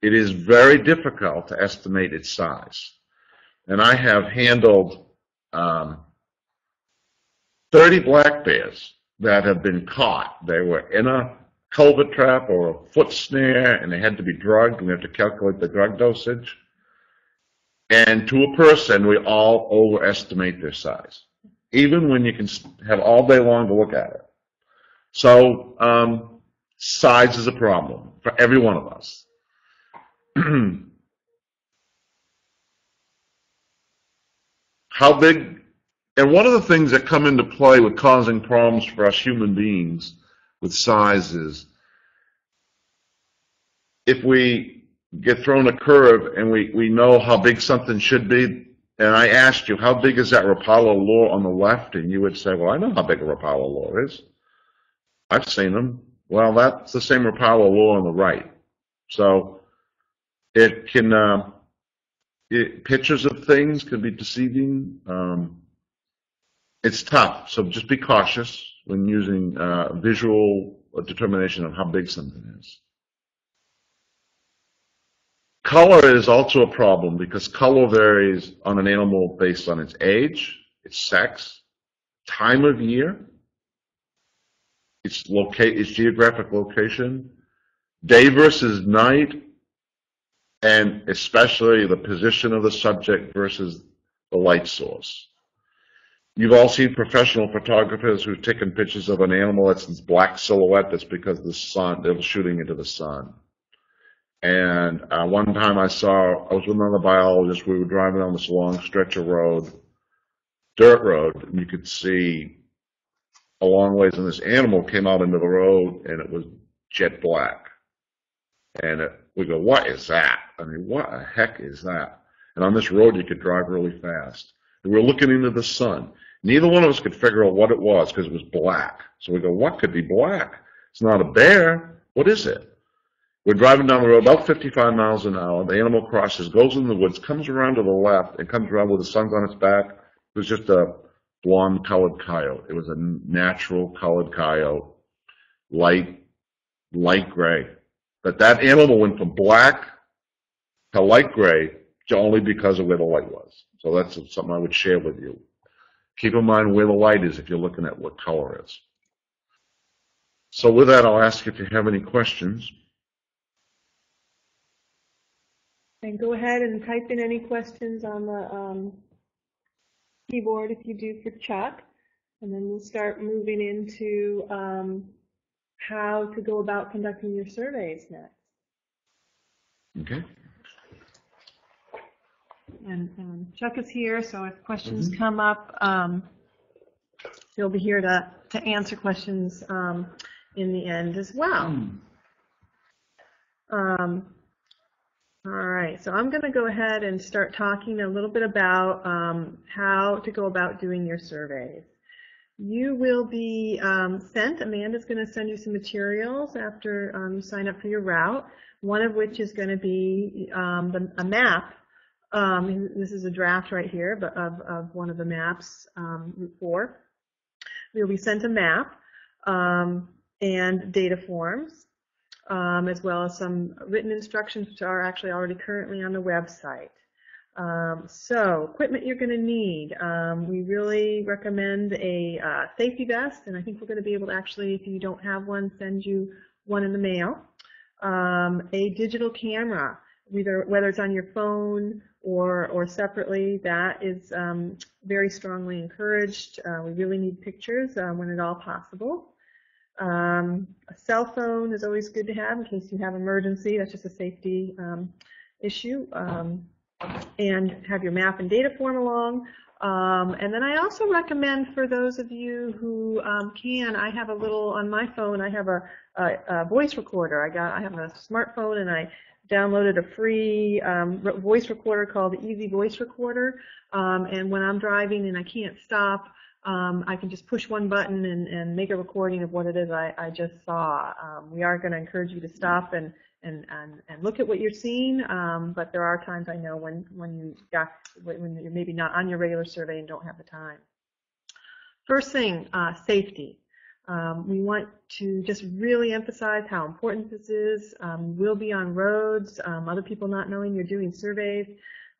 it is very difficult to estimate its size. And I have handled um, 30 black bears that have been caught. They were in a culvert trap or a foot snare, and they had to be drugged, we have to calculate the drug dosage. And to a person, we all overestimate their size, even when you can have all day long to look at it. So um, size is a problem for every one of us. How big, and one of the things that come into play with causing problems for us human beings with size is if we get thrown a curve and we, we know how big something should be, and I asked you, how big is that Rapala lure on the left? And you would say, well, I know how big a Rapala lure is. I've seen them. Well, that's the same Rapala lure on the right. So it can, uh, it, pictures of things can be deceiving. Um, it's tough, so just be cautious when using uh, visual determination of how big something is. Color is also a problem because color varies on an animal based on its age, its sex, time of year, its, loca- its geographic location, day versus night, and especially the position of the subject versus the light source. You've all seen professional photographers who've taken pictures of an animal that's this black silhouette that's because of the sun, they're shooting into the sun. And uh, one time I saw, I was with another biologist, we were driving on this long stretch of road, dirt road, and you could see a long ways, and this animal came out into the road, and it was jet black. And it, we go, what is that? I mean, what the heck is that? And on this road, you could drive really fast. We were looking into the sun. Neither one of us could figure out what it was because it was black. So we go, what could be black? It's not a bear. What is it? We're driving down the road about 55 miles an hour. The animal crosses, goes in the woods, comes around to the left, and comes around with the sun's on its back. It was just a blonde colored coyote. It was a natural colored coyote, light, light gray. But that animal went from black to light gray only because of where the light was. So that's something I would share with you. Keep in mind where the light is if you're looking at what color is. So with that, I'll ask if you have any questions. And go ahead and type in any questions on the um, keyboard if you do for Chuck. And then we'll start moving into um, how to go about conducting your surveys next. Okay. And um, Chuck is here, so if questions come up, um, he'll be here to, to answer questions um, in the end as well. Um, all right, so I'm going to go ahead and start talking a little bit about um, how to go about doing your surveys. You will be um, sent, Amanda's going to send you some materials after um, you sign up for your route, one of which is going to be um, the, a map. Um, this is a draft right here but of, of one of the maps, um, Route 4. You'll be sent a map um, and data forms, um, as well as some written instructions which are actually already currently on the website. Um, so, equipment you're going to need. Um, we really recommend a uh, safety vest, and I think we're going to be able to actually, if you don't have one, send you one in the mail. A digital camera, whether, whether it's on your phone or, or separately, that is um, very strongly encouraged. Uh, we really need pictures uh, when at all possible. Um, a cell phone is always good to have in case you have an emergency. That's just a safety um, issue. Um, and have your map and data form along. Um, and then I also recommend for those of you who can, I have a little on my phone. I have a, a, a voice recorder. I got, I have a smartphone, and I downloaded a free um, voice recorder called Easy Voice Recorder. Um, and when I'm driving and I can't stop, um, I can just push one button and, and make a recording of what it is I, I just saw. Um, we are going to encourage you to stop and, and, and, and look at what you're seeing, um, but there are times I know when, when, you got, when you're maybe not on your regular survey and don't have the time. First thing, uh, safety. Um, we want to just really emphasize how important this is. Um, we'll be on roads, um, other people not knowing you're doing surveys.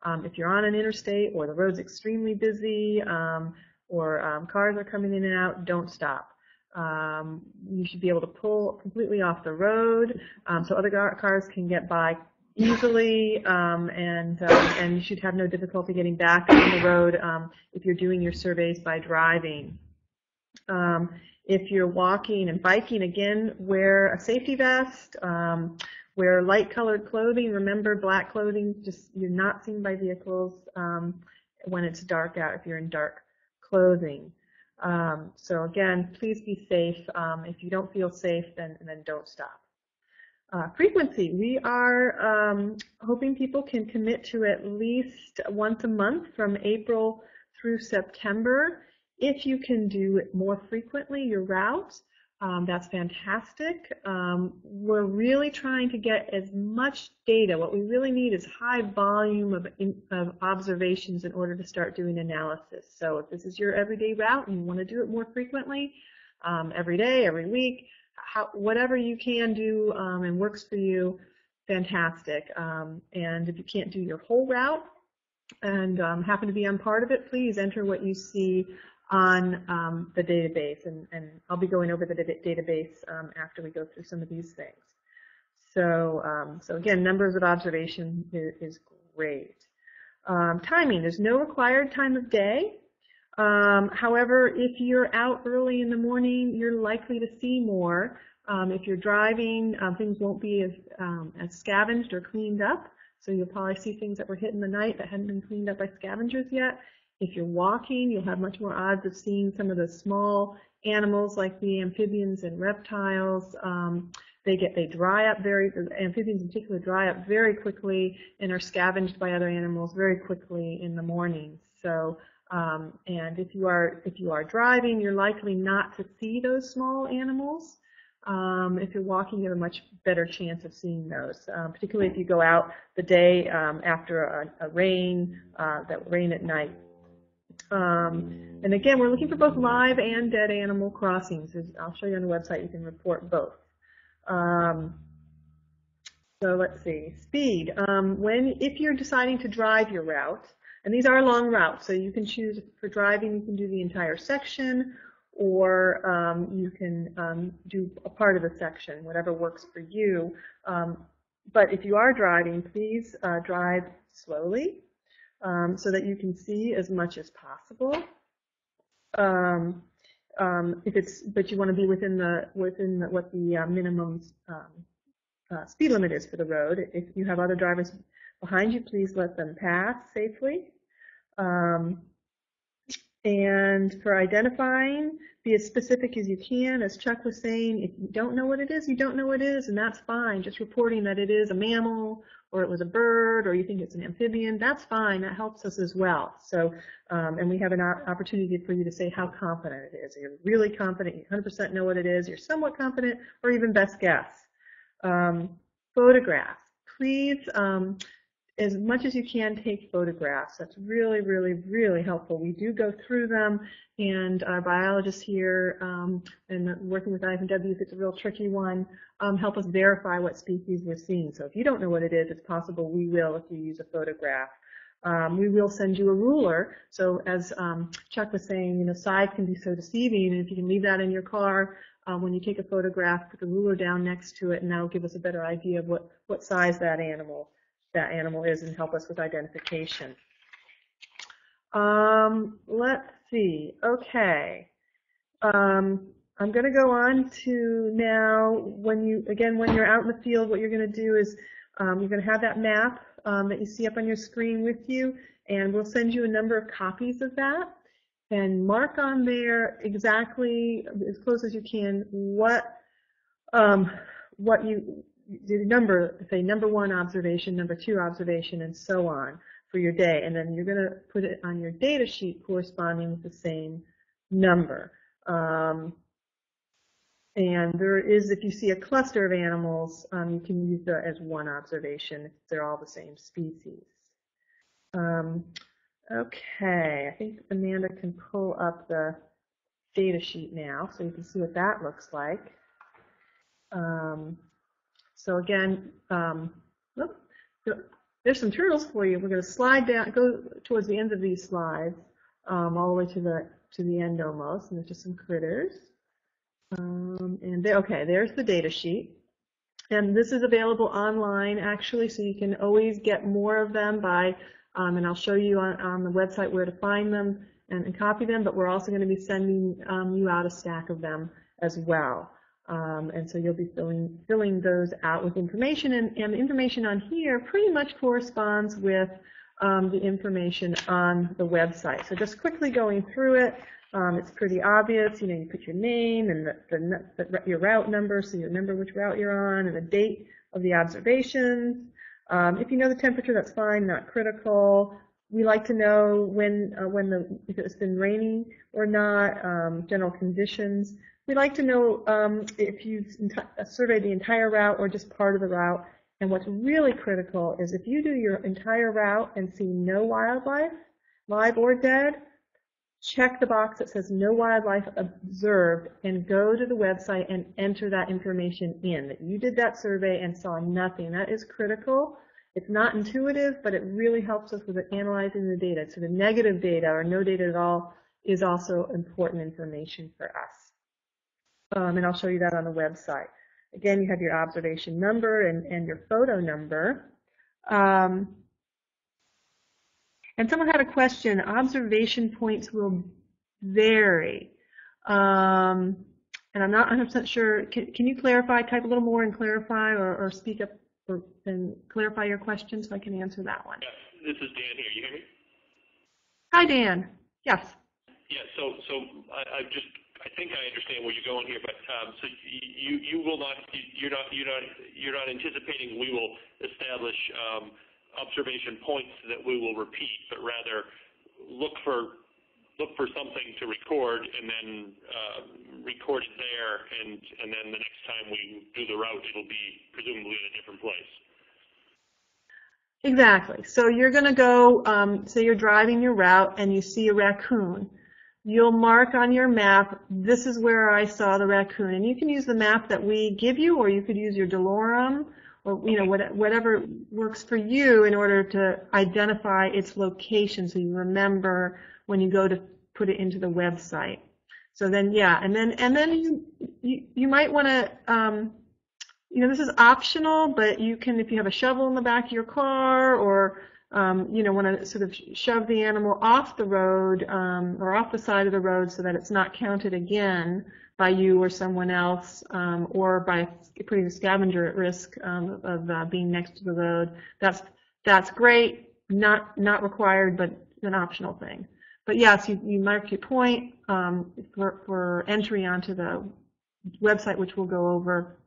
Um, if you're on an interstate or the road's extremely busy um, or um, cars are coming in and out, don't stop. You should be able to pull completely off the road so other cars can get by easily and and you should have no difficulty getting back on the road if you're doing your surveys by driving. Um, if you're walking and biking, again, wear a safety vest, um, wear light colored clothing. Remember, black clothing, just you're not seen by vehicles um, when it's dark out if you're in dark clothing. Um, so again, please be safe. Um, if you don't feel safe, then, then don't stop. Uh, frequency, we are um, hoping people can commit to at least once a month from April through September. If you can do it more frequently, your route, um, that's fantastic. Um, we're really trying to get as much data. What we really need is high volume of, in, of observations in order to start doing analysis. So if this is your everyday route and you want to do it more frequently, um, every day, every week, how, whatever you can do um, and works for you, fantastic. Um, and if you can't do your whole route and um, happen to be on part of it, please enter what you see on um, the database, and, and, I'll be going over the database um, after we go through some of these things. So, um, so again, numbers of observation is, is great. Um, timing, there's no required time of day. Um, however, if you're out early in the morning, you're likely to see more. Um, if you're driving, things won't be as, as scavenged or cleaned up. So you'll probably see things that were hit in the night that hadn't been cleaned up by scavengers yet. If you're walking, you'll have much more odds of seeing some of the small animals like the amphibians and reptiles. Um, they get they dry up very amphibians in particular dry up very quickly and are scavenged by other animals very quickly in the morning. So um, and if you are if you are driving, you're likely not to see those small animals. Um, if you're walking, you have a much better chance of seeing those, um, particularly if you go out the day um, after a, a rain, uh, that rain at night. Um, and again, we're looking for both live and dead animal crossings. I'll show you on the website. You can report both. Um, so let's see, speed. Um, when if you're deciding to drive your route, and these are long routes, so you can choose for driving. You can do the entire section, or um, you can um, do a part of the section, whatever works for you. Um, but if you are driving, please uh, drive slowly um, so that you can see as much as possible. Um, um, if it's, but you want to be within the within the, what the uh, minimum um, uh, speed limit is for the road. If you have other drivers behind you, please let them pass safely. Um, and for identifying, be as specific as you can. As Chuck was saying, if you don't know what it is, you don't know what it is, and that's fine. Just reporting that it is a mammal or it was a bird, or you think it's an amphibian, that's fine. That helps us as well. So, um, and we have an opportunity for you to say how confident it is. You're really confident, you 100% know what it is, you're somewhat confident, or even best guess. Um, photographs. Please, um, as much as you can, take photographs. That's really, really, really helpful. We do go through them, and our biologists here um, and working with IFW, if it's a real tricky one, um, help us verify what species we're seeing. So if you don't know what it is, it's possible we will if you use a photograph. Um, we will send you a ruler. So as um, Chuck was saying, you know, size can be so deceiving, and if you can leave that in your car um, when you take a photograph, put the ruler down next to it, and that'll give us a better idea of what, what size that animal that animal is and help us with identification. Um, let's see. Okay. Um, I'm going to go on to now, when you, again, when you're out in the field, what you're going to do is um, you're going to have that map um, that you see up on your screen with you, and we'll send you a number of copies of that. And mark on there exactly, as close as you can, what um, what you, the number, say number one observation, number two observation, and so on for your day. And then you're going to put it on your data sheet corresponding with the same number. Um, and there is, if you see a cluster of animals, um, you can use that as one observation if they're all the same species. Um, okay, I think Amanda can pull up the data sheet now so you can see what that looks like. Um, so again, um, whoop, there's some turtles for you. We're going to slide down, go towards the end of these slides, um, all the way to the to the end almost, and there's just some critters. Um, and they, okay, there's the data sheet. And this is available online actually, so you can always get more of them by, um, and I'll show you on, on the website where to find them and, and copy them, but we're also going to be sending um, you out a stack of them as well. Um, and so you'll be filling, filling those out with information, and, and the information on here pretty much corresponds with um, the information on the website. So just quickly going through it, um, it's pretty obvious. You know, you put your name and the, the, the, your route number, so you remember which route you're on, and the date of the observations. Um, if you know the temperature, that's fine, not critical. We like to know when uh, when the if it's been raining or not, um, general conditions. We like to know um, if you've surveyed the entire route or just part of the route. And what's really critical is if you do your entire route and see no wildlife, live or dead, check the box that says no wildlife observed and go to the website and enter that information in, that you did that survey and saw nothing. That is critical. It's not intuitive, but it really helps us with analyzing the data. So the negative data or no data at all is also important information for us. Um, and I'll show you that on the website. Again, you have your observation number and, and your photo number. Um, and someone had a question, observation points will vary. Um, and I'm not 100% sure, can, can, you clarify, type a little more and clarify or, or speak up or, and clarify your question so I can answer that one? Yes, this is Dan here, you hear me? Hi Dan, yes. Yeah, so, so I, I just, I think I understand where you're going here, but so you, you will not, you're not, you're not, you're not anticipating we will establish um, observation points that we will repeat, but rather look for look for something to record and then uh, record it there, and and then the next time we do the route, it'll be presumably in a different place. Exactly. So you're going to go, um, say you're driving your route and you see a raccoon. You'll mark on your map, this is where I saw the raccoon. And you can use the map that we give you, or you could use your DeLorme or you know whatever works for you in order to identify its location so you remember when you go to put it into the website. So then yeah, and then and then you you, you might want to um, you know this is optional, but you can if you have a shovel in the back of your car or um, you know want to sort of shove the animal off the road um, or off the side of the road so that it's not counted again by you or someone else, um, or by putting the scavenger at risk um, of uh, being next to the road. That's that's great. Not not required, but an optional thing. But yes, you, you mark your point um, for, for entry onto the website, which we'll go over,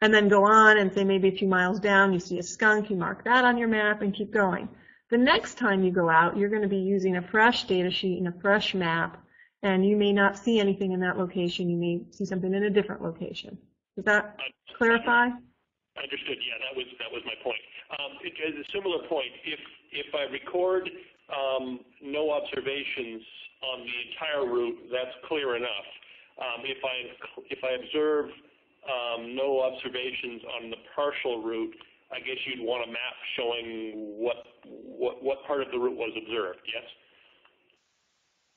and then go on and say maybe a few miles down you see a skunk, you mark that on your map and keep going. The next time you go out, you're going to be using a fresh data sheet and a fresh map and you may not see anything in that location. You may see something in a different location. Does that clarify? Understood. Yeah, that was that was my point. Um, it, as a similar point, if if I record um, no observations on the entire route, that's clear enough. Um, if I if I observe um, no observations on the partial route, I guess you'd want a map showing what what what part of the route was observed. Yes.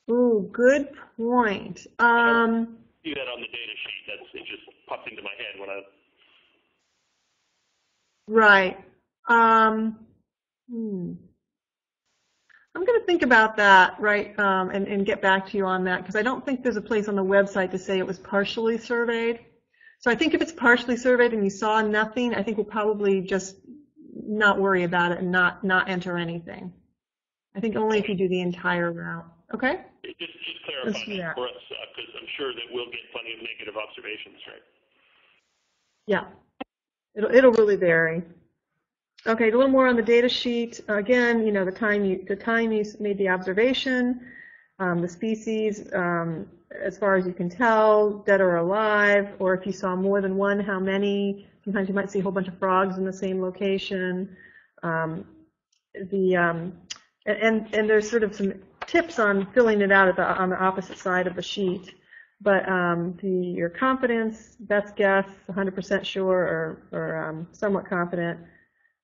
Ooh, good point. Um, see that on the data sheet. That's it. Just popped into my head when I. Right. Um, hmm. I'm going to think about that, right, um, and, and get back to you on that, because I don't think there's a place on the website to say it was partially surveyed. So I think if it's partially surveyed and you saw nothing, I think we'll probably just not worry about it and not, not enter anything. I think only if you do the entire route, okay? Just, just clarify that that. for us, because I'm sure that we'll get plenty of negative observations, right? Yeah, it'll, it'll really vary. Okay, a little more on the data sheet. Again, you know, the time you, the time you made the observation, um, the species, um, as far as you can tell, dead or alive, or if you saw more than one, how many. Sometimes you might see a whole bunch of frogs in the same location. Um, the um, and and there's sort of some tips on filling it out the, on the opposite side of the sheet. But um, the, your confidence, best guess, 100% sure or, or um, somewhat confident,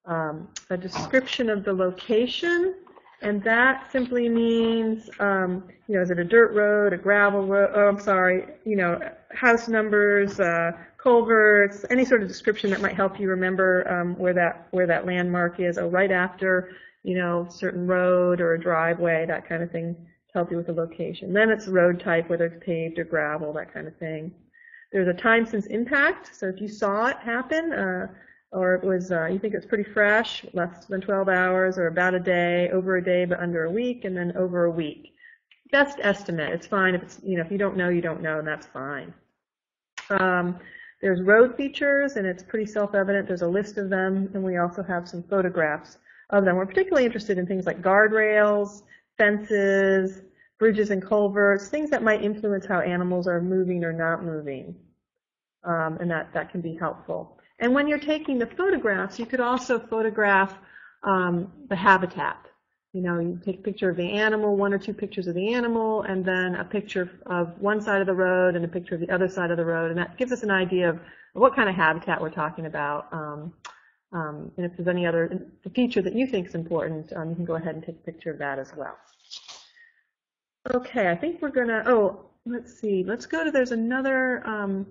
um, a description of the location, and that simply means, um, you know, is it a dirt road, a gravel road, oh, I'm sorry, you know, house numbers, uh, culverts, any sort of description that might help you remember um, where that where that landmark is, or right after, you know, certain road or a driveway, that kind of thing, to help you with the location. Then it's road type, whether it's paved or gravel, that kind of thing. There's a time since impact, so if you saw it happen, uh, or it was, uh, you think it's pretty fresh, less than 12 hours, or about a day, over a day but under a week, and then over a week. Best estimate, it's fine if it's, you know, if you don't know, you don't know, and that's fine. Um, there's road features, and it's pretty self-evident. There's a list of them, and we also have some photographs of them. We're particularly interested in things like guardrails, fences, bridges and culverts, things that might influence how animals are moving or not moving, um, and that, that can be helpful. And when you're taking the photographs, you could also photograph um, the habitat. You know, you take a picture of the animal, one or two pictures of the animal, and then a picture of one side of the road and a picture of the other side of the road, and that gives us an idea of what kind of habitat we're talking about. Um, um, and if there's any other feature that you think is important, um, you can go ahead and take a picture of that as well. Okay, I think we're gonna, oh, let's see, let's go to, there's another um,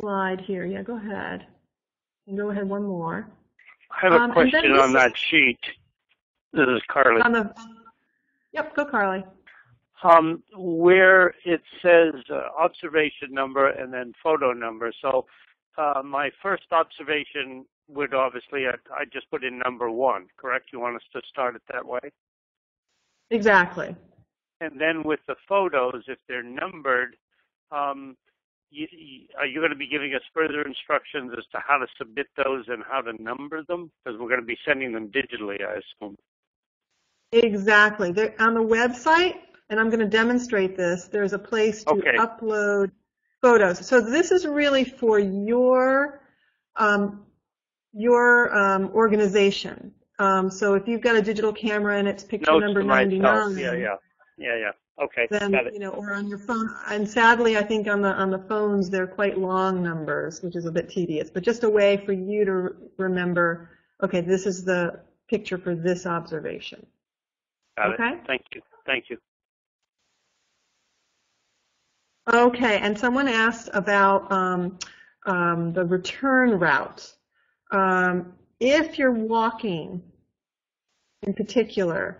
slide here. Yeah, go ahead. And go ahead one more. I have Um, a then question on that sheet. This is Carly. On the, yep, go Carly. Um, where it says uh, observation number and then photo number. So uh, my first observation would obviously, I, I just put in number one, correct? You want us to start it that way? Exactly. And then with the photos, if they're numbered, um, you, are you going to be giving us further instructions as to how to submit those and how to number them? Because we're going to be sending them digitally, I assume. Exactly. They're on the website, and I'm going to demonstrate this. There's a place to Okay. upload photos. So this is really for your um, your um, organization. Um, so if you've got a digital camera and it's picture Notes number to myself. 99, Yeah, yeah, yeah, yeah. Okay, then got it. you know, or on your phone. And sadly, I think on the on the phones they're quite long numbers, which is a bit tedious. But just a way for you to remember. Okay, this is the picture for this observation. Got Okay. it. Thank you. Thank you. Okay, and someone asked about um, um, the return route. Um, if you're walking, in particular,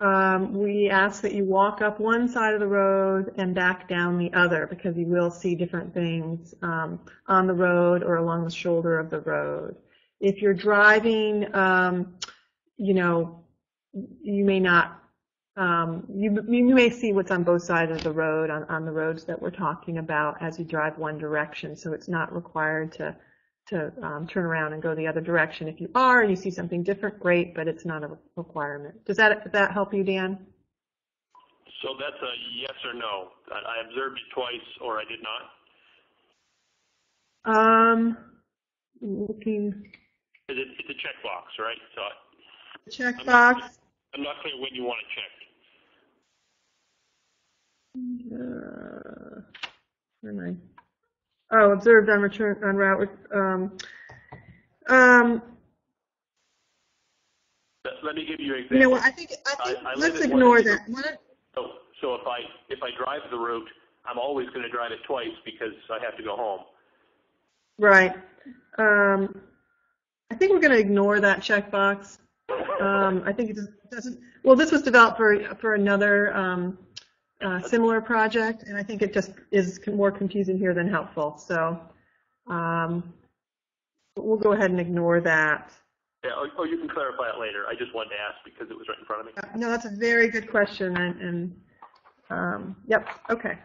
um, we ask that you walk up one side of the road and back down the other because you will see different things um, on the road or along the shoulder of the road. If you're driving, um, you know, you may not um, you, you may see what's on both sides of the road, on, on the roads that we're talking about as you drive one direction, so it's not required to, to um, turn around and go the other direction. If you are and you see something different, great, but it's not a requirement. Does that, does that help you, Dan? So that's a yes or no. I observed it twice, or I did not. Um, looking, Is it, it's a checkbox, right? So checkbox. I'm not clear when you want it checked. Uh, where am I? Oh, observed on return, on route, um, um, Let, me give you an example. you know what, I think, I think, I- I let's ignore that. So, so if I, if I drive the route, I'm always going to drive it twice because I have to go home. Right. Um, I think we're going to ignore that checkbox. Um, I think it doesn't, well, this was developed for, for another, um, uh, similar project, and I think it just is more confusing here than helpful, so, um, we'll go ahead and ignore that. Yeah, or, or you can clarify it later. I just wanted to ask because it was right in front of me. No, that's a very good question, and, and, um, yep, okay.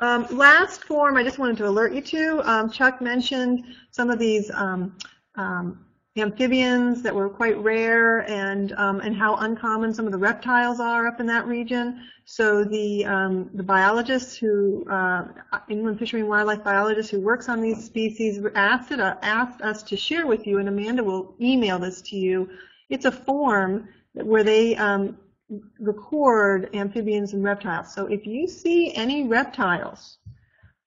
Um, last form I just wanted to alert you to, um, Chuck mentioned some of these, um, um, amphibians that were quite rare and, um, and how uncommon some of the reptiles are up in that region. So the, um, the biologist who, uh, inland fishery and wildlife biologist who works on these species asked, it, uh, asked us to share with you, and Amanda will email this to you. It's a form where they um, record amphibians and reptiles. So if you see any reptiles,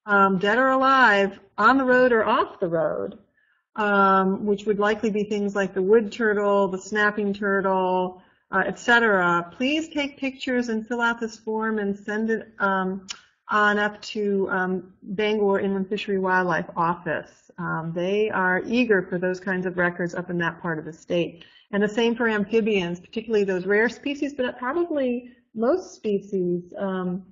um, dead or alive, on the road or off the road, um, which would likely be things like the wood turtle, the snapping turtle, uh, et cetera, please take pictures and fill out this form and send it um, on up to um, Bangor Inland Fishery Wildlife Office. Um, they are eager for those kinds of records up in that part of the state. And the same for amphibians, particularly those rare species, but probably most species. Um,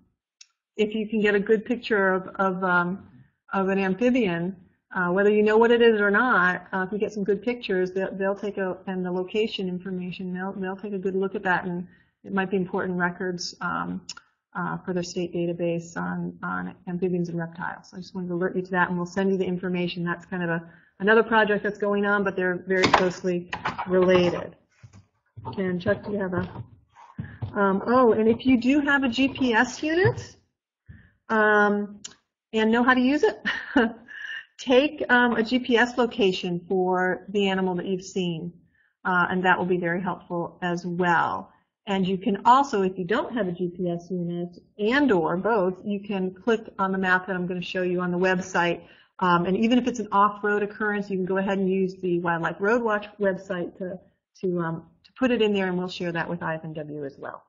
if you can get a good picture of, of, um, of an amphibian, uh, whether you know what it is or not, uh, if you get some good pictures, they'll, they'll take a, and the location information, they'll, they'll take a good look at that, and it might be important records um, uh, for their state database on, on amphibians and reptiles. So I just wanted to alert you to that, and we'll send you the information. That's kind of a, another project that's going on, but they're very closely related. And Chuck, do you have a, um, oh, and if you do have a GPS unit, um, and know how to use it, take um, a GPS location for the animal that you've seen, uh, and that will be very helpful as well. And you can also, if you don't have a GPS unit and or both, you can click on the map that I'm going to show you on the website. Um, and even if it's an off-road occurrence, you can go ahead and use the Wildlife Road Watch website to, to, um, to put it in there, and we'll share that with IF&W as well.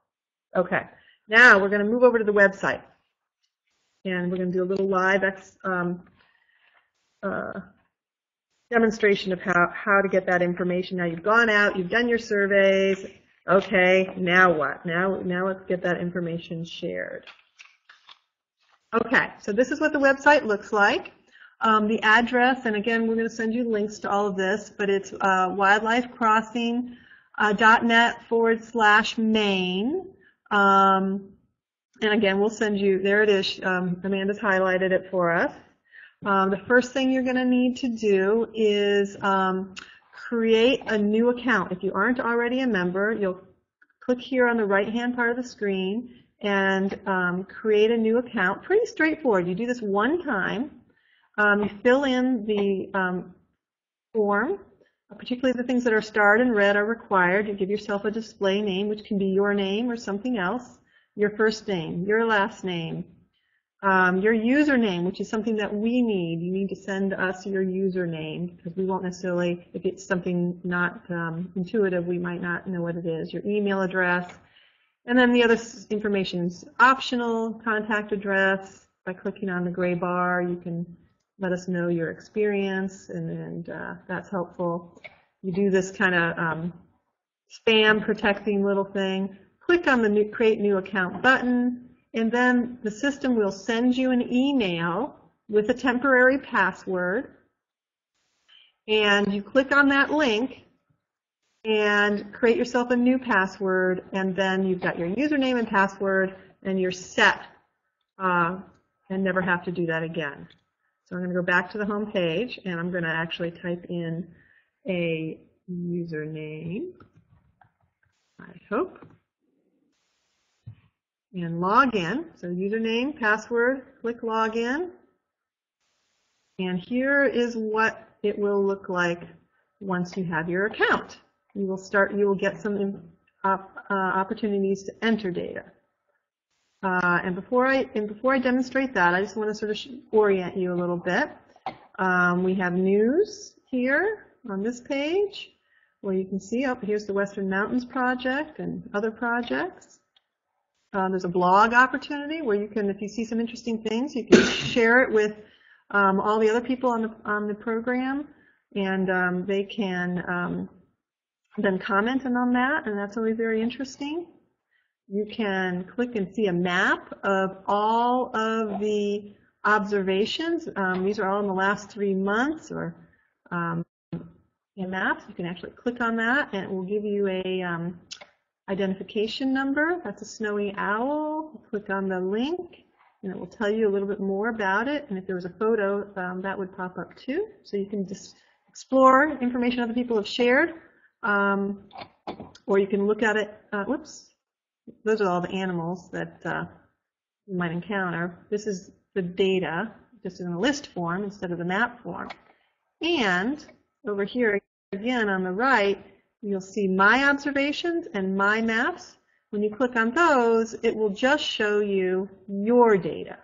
Okay, now we're going to move over to the website. And we're going to do a little live ex, um, uh, demonstration of how, how to get that information. Now you've gone out, you've done your surveys. Okay, now what? Now, now let's get that information shared. Okay, so this is what the website looks like. Um, the address, and again, we're going to send you links to all of this, but it's uh, wildlifecrossing.net forward slash Maine. Um, and again, we'll send you, there it is. Um, Amanda's highlighted it for us. Um, the first thing you're going to need to do is um, create a new account. If you aren't already a member, you'll click here on the right-hand part of the screen and um, create a new account. Pretty straightforward. You do this one time. Um, you fill in the um, form, particularly the things that are starred in red are required. You give yourself a display name, which can be your name or something else, your first name, your last name, um, your username, which is something that we need. You need to send us your username because we won't necessarily, if it's something not um, intuitive, we might not know what it is. Your email address. And then the other information is optional, contact address. By clicking on the gray bar, you can let us know your experience, and, and uh, that's helpful. You do this kind of um, spam protecting little thing. Click on the new, Create New Account button, and then the system will send you an email with a temporary password. And you click on that link and create yourself a new password, and then you've got your username and password, and you're set uh, and never have to do that again. So I'm going to go back to the home page, and I'm going to actually type in a username, I hope, and log in. So username, password, click login, and here is what it will look like once you have your account. You will start, you will get some uh, opportunities to enter data. Uh, and before I and before I demonstrate that, I just want to sort of orient you a little bit. Um, we have news here on this page, where you can see up oh, here's the Western Mountains Project and other projects. Uh, there's a blog opportunity where you can, if you see some interesting things, you can share it with um, all the other people on the on the program, and um, they can um, then comment on that, and that's always very interesting. You can click and see a map of all of the observations. Um, these are all in the last three months or um, maps. You can actually click on that and it will give you a um, identification number. That's a snowy owl. Click on the link and it will tell you a little bit more about it. And if there was a photo, um, that would pop up too. So you can just explore information other people have shared. Um, or you can look at it, uh, whoops, those are all the animals that uh, you might encounter. This is the data, just in a list form instead of the map form. And over here, again on the right, you'll see my observations and my maps. When you click on those, it will just show you your data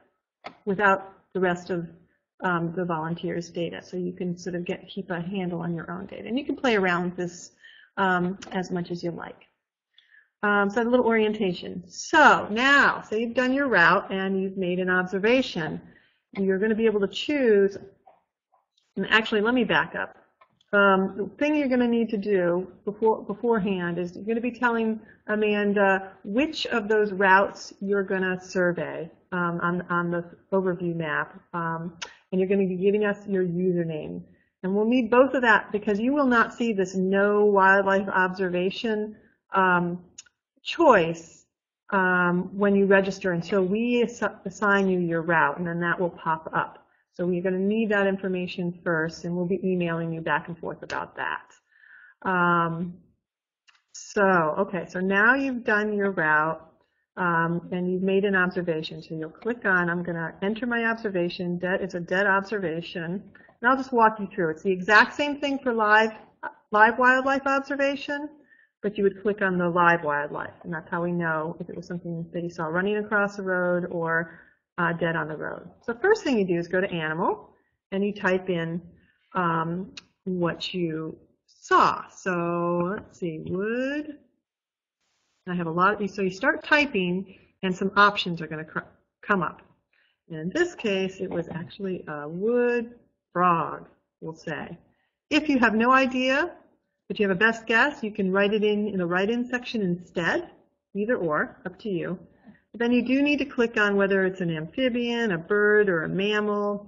without the rest of um, the volunteers' data. So you can sort of get keep a handle on your own data. And you can play around with this um, as much as you like. Um, so a little orientation. So now, say you've done your route and you've made an observation. You're going to be able to choose, and actually let me back up. Um, the thing you're going to need to do before, beforehand is you're going to be telling Amanda which of those routes you're going to survey um, on, on the overview map. Um, and you're going to be giving us your username. And we'll need both of that because you will not see this no wildlife observation um, choice um, when you register until we ass assign you your route, and then that will pop up. So we're going to need that information first, and we'll be emailing you back and forth about that. Um, so, okay, so now you've done your route, um, and you've made an observation. So you'll click on, I'm going to enter my observation. Dead, it's a dead observation. And I'll just walk you through. It's the exact same thing for live, live wildlife observation but you would click on the live wildlife, and that's how we know if it was something that you saw running across the road or uh, dead on the road. So first thing you do is go to animal, and you type in um, what you saw. So let's see, wood. I have a lot of, so you start typing, and some options are going to come up. And in this case, it was actually a wood frog, we'll say. If you have no idea, but you have a best guess, you can write it in in the write-in section instead, either or, up to you. Then you do need to click on whether it's an amphibian, a bird, or a mammal.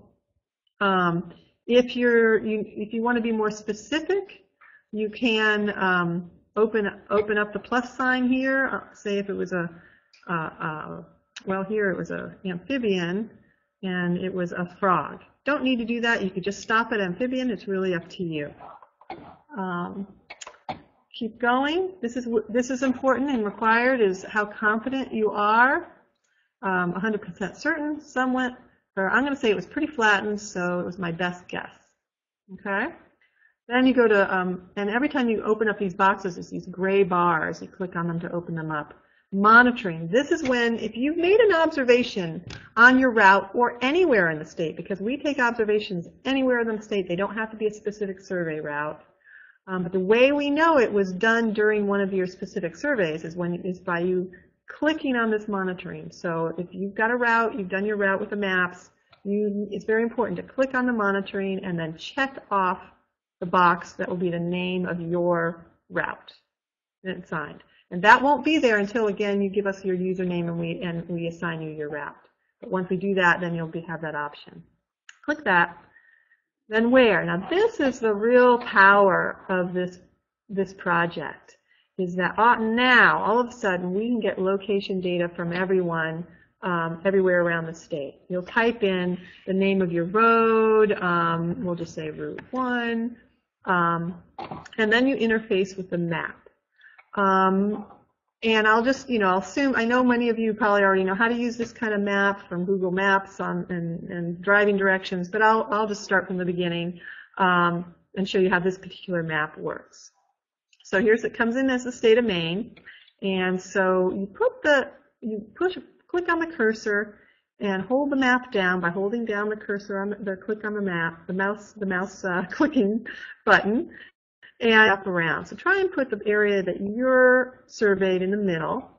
Um, if you're you, if you want to be more specific, you can um, open open up the plus sign here. Uh, say if it was a uh, uh, well here it was a amphibian and it was a frog. Don't need to do that. You could just stop at amphibian. It's really up to you. Um, keep going. This is this is important and required is how confident you are. 100% um, certain. somewhat, or I'm going to say it was pretty flattened, so it was my best guess. Okay. Then you go to, um, and every time you open up these boxes, there's these gray bars. You click on them to open them up. Monitoring. This is when, if you've made an observation on your route or anywhere in the state, because we take observations anywhere in the state, they don't have to be a specific survey route. Um, but the way we know it was done during one of your specific surveys is when is by you clicking on this monitoring. So if you've got a route, you've done your route with the maps, you, it's very important to click on the monitoring and then check off the box that will be the name of your route and it's signed. And that won't be there until again you give us your username and we and we assign you your route. But once we do that, then you'll be, have that option. Click that. Then where? Now this is the real power of this, this project, is that now, all of a sudden, we can get location data from everyone um, everywhere around the state. You'll type in the name of your road, um, we'll just say Route 1, um, and then you interface with the map. And I'll just, you know, I'll assume, I know many of you probably already know how to use this kind of map from Google Maps on, and, and driving directions, but I'll, I'll just start from the beginning um, and show you how this particular map works. So here's, it comes in as the state of Maine, and so you put the, you push, click on the cursor and hold the map down by holding down the cursor on the, the click on the map, the mouse, the mouse uh, clicking button, and up around. So try and put the area that you're surveyed in the middle.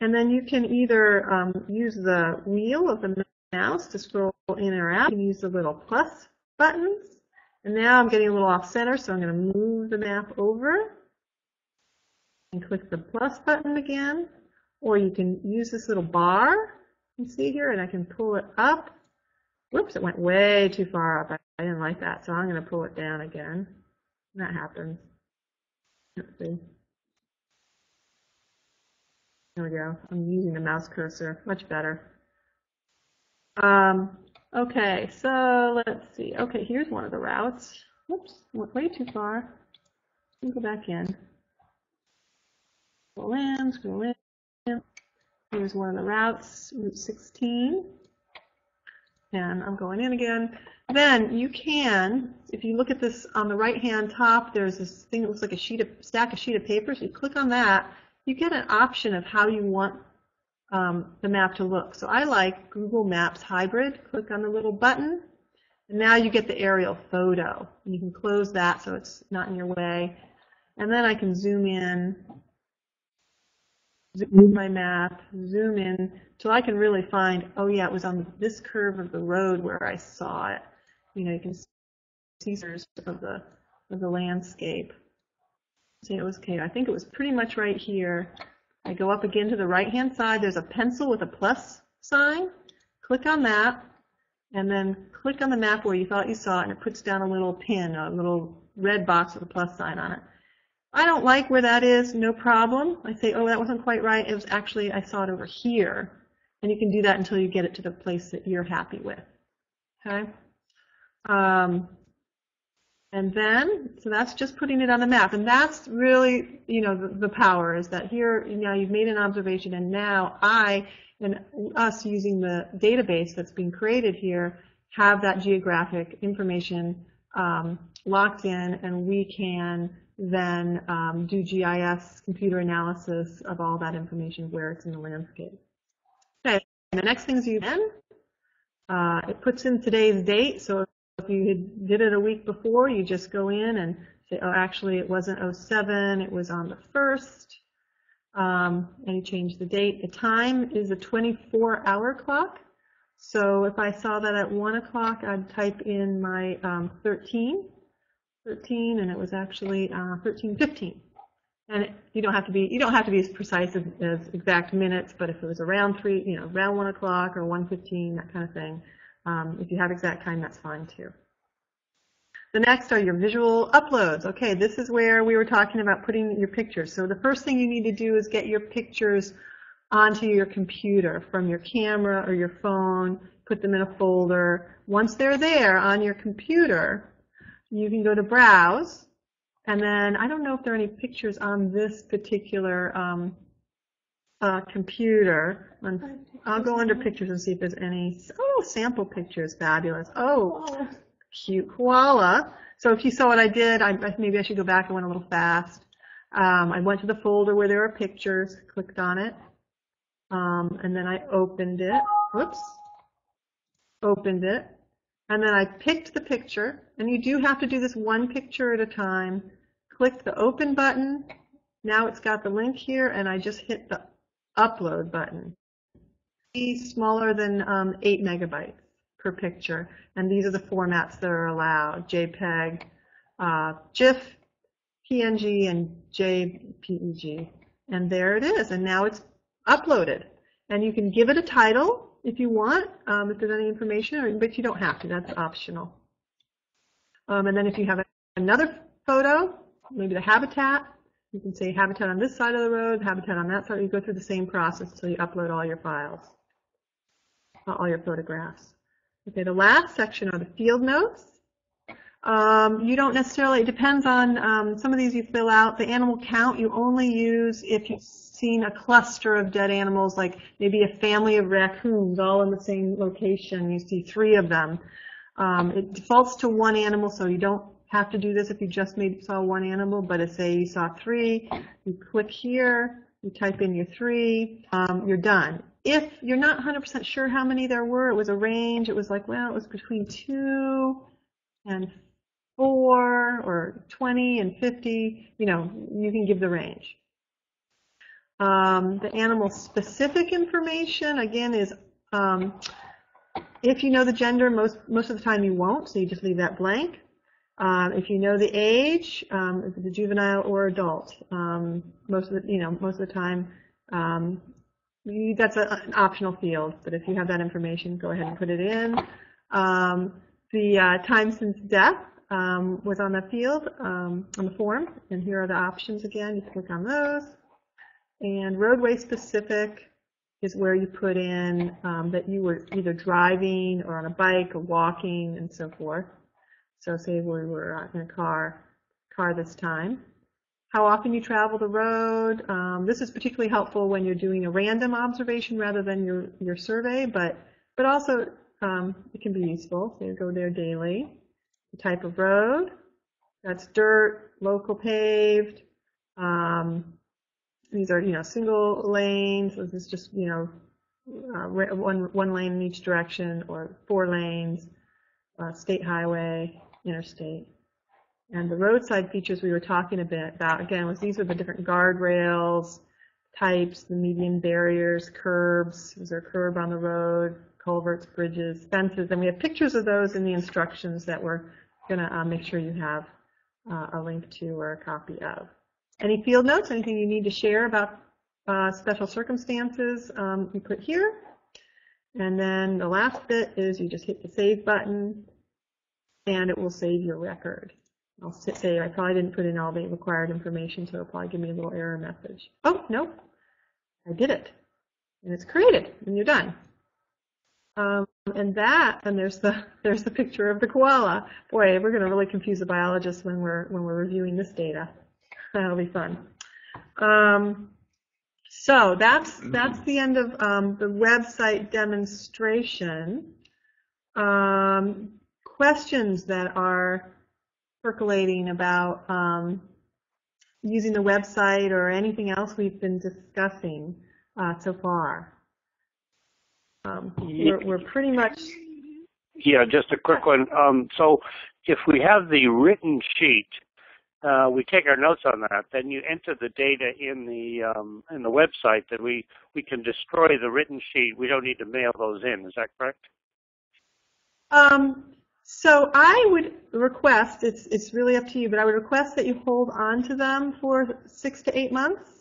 And then you can either um, use the wheel of the mouse to scroll in or out. You can use the little plus buttons. And now I'm getting a little off center, so I'm going to move the map over. And click the plus button again, or you can use this little bar you see here, and I can pull it up. Whoops, it went way too far up. I I didn't like that, so I'm going to pull it down again. That happens. Let's see. There we go. I'm using the mouse cursor. Much better. Um, okay, so let's see. Okay, here's one of the routes. Whoops, went way too far. Let me go back in. Scroll in, scroll in. Here's one of the routes, Route 16. And I'm going in again. Then you can, if you look at this on the right-hand top, there's this thing that looks like a sheet of, stack of sheet of papers. You click on that, you get an option of how you want um, the map to look. So I like Google Maps Hybrid. Click on the little button, and now you get the aerial photo. You can close that so it's not in your way. And then I can zoom in, zoom my map, zoom in, till I can really find, oh yeah, it was on this curve of the road where I saw it. You know, you can see of the, of the landscape. See, it was, okay, I think it was pretty much right here. I go up again to the right-hand side. There's a pencil with a plus sign. Click on that, and then click on the map where you thought you saw it, and it puts down a little pin, a little red box with a plus sign on it. I don't like where that is, no problem. I say, oh, that wasn't quite right. It was actually, I saw it over here. And you can do that until you get it to the place that you're happy with. Okay? Um, and then, so that's just putting it on the map. And that's really, you know, the, the power is that here, you know, you've made an observation and now I and us using the database that's being created here have that geographic information um, locked in and we can then um, do GIS computer analysis of all that information where it's in the landscape. Okay, the next thing is you then, uh, it puts in today's date, so if you did it a week before, you just go in and say, oh, actually it wasn't 07, it was on the 1st, um, and you change the date. The time is a 24-hour clock, so if I saw that at 1 o'clock, I'd type in my um, 13, 13, and it was actually uh, 13:15. And you don't have to be you don't have to be as precise as, as exact minutes, but if it was around three, you know, around one o'clock or 1:15, that kind of thing, um, if you have exact time, that's fine too. The next are your visual uploads. Okay, this is where we were talking about putting your pictures. So the first thing you need to do is get your pictures onto your computer from your camera or your phone, put them in a folder. Once they're there on your computer, you can go to browse, and then I don't know if there are any pictures on this particular um, uh, computer. I'll go under pictures and see if there's any. Oh, sample pictures, fabulous. Oh, cute koala. So if you saw what I did, I, maybe I should go back. I went a little fast. Um, I went to the folder where there are pictures, clicked on it, um, and then I opened it. Whoops. Opened it. And then I picked the picture, and you do have to do this one picture at a time. Click the open button. Now it's got the link here, and I just hit the upload button. Be smaller than um, 8 megabytes per picture, and these are the formats that are allowed, JPEG, uh, GIF, PNG, and JPEG. And there it is, and now it's uploaded. And you can give it a title, if you want, um, if there's any information, but you don't have to. That's optional. Um, and then if you have another photo, maybe the habitat, you can say habitat on this side of the road, habitat on that side. You go through the same process until you upload all your files, all your photographs. Okay, the last section are the field notes. Um, you don't necessarily, it depends on um, some of these you fill out. The animal count you only use if you've seen a cluster of dead animals, like maybe a family of raccoons all in the same location. You see three of them. Um, it defaults to one animal, so you don't have to do this if you just maybe saw one animal, but if say you saw three, you click here, you type in your three, um, you're done. If you're not 100% sure how many there were, it was a range, it was like, well, it was between two and four or 20 and 50, you know, you can give the range. Um, the animal specific information, again, is um, if you know the gender, most, most of the time you won't, so you just leave that blank. Um, if you know the age, um, if it's a juvenile or adult, um, most of the, you know, most of the time, um, you, that's a, an optional field, but if you have that information, go ahead and put it in. Um, the uh, time since death um, was on the field, um, on the form, and here are the options again. You click on those. And roadway specific is where you put in um, that you were either driving or on a bike or walking and so forth. So say we were in a car, car this time. How often you travel the road. Um, this is particularly helpful when you're doing a random observation rather than your, your survey, but, but also um, it can be useful. So you go there daily. The type of road, that's dirt, local paved. Um, these are, you know, single lanes. This is just, you know, uh, one, one lane in each direction or four lanes, uh, state highway, interstate. And the roadside features we were talking a bit about, again, was these are the different guardrails, types, the median barriers, curbs. Is there a curb on the road? Culverts, bridges, fences, and we have pictures of those in the instructions that we're going to uh, make sure you have uh, a link to or a copy of. Any field notes, anything you need to share about uh, special circumstances, um, you put here. And then the last bit is you just hit the save button and it will save your record. I'll say I probably didn't put in all the required information, so it'll probably give me a little error message. Oh, no, I did it. And it's created, and you're done. Um, and that, and there's the there's the picture of the koala. Boy, we're going to really confuse the biologists when we're when we're reviewing this data. That'll be fun. Um, so that's that's the end of um, the website demonstration. Um, questions that are percolating about um, using the website or anything else we've been discussing uh, so far? Um, we're, we're pretty much. Yeah, just a quick one. Um, so if we have the written sheet, uh, we take our notes on that. Then you enter the data in the um, in the website. That we we can destroy the written sheet. We don't need to mail those in. Is that correct? Um, so I would request. It's it's really up to you, but I would request that you hold on to them for six to eight months.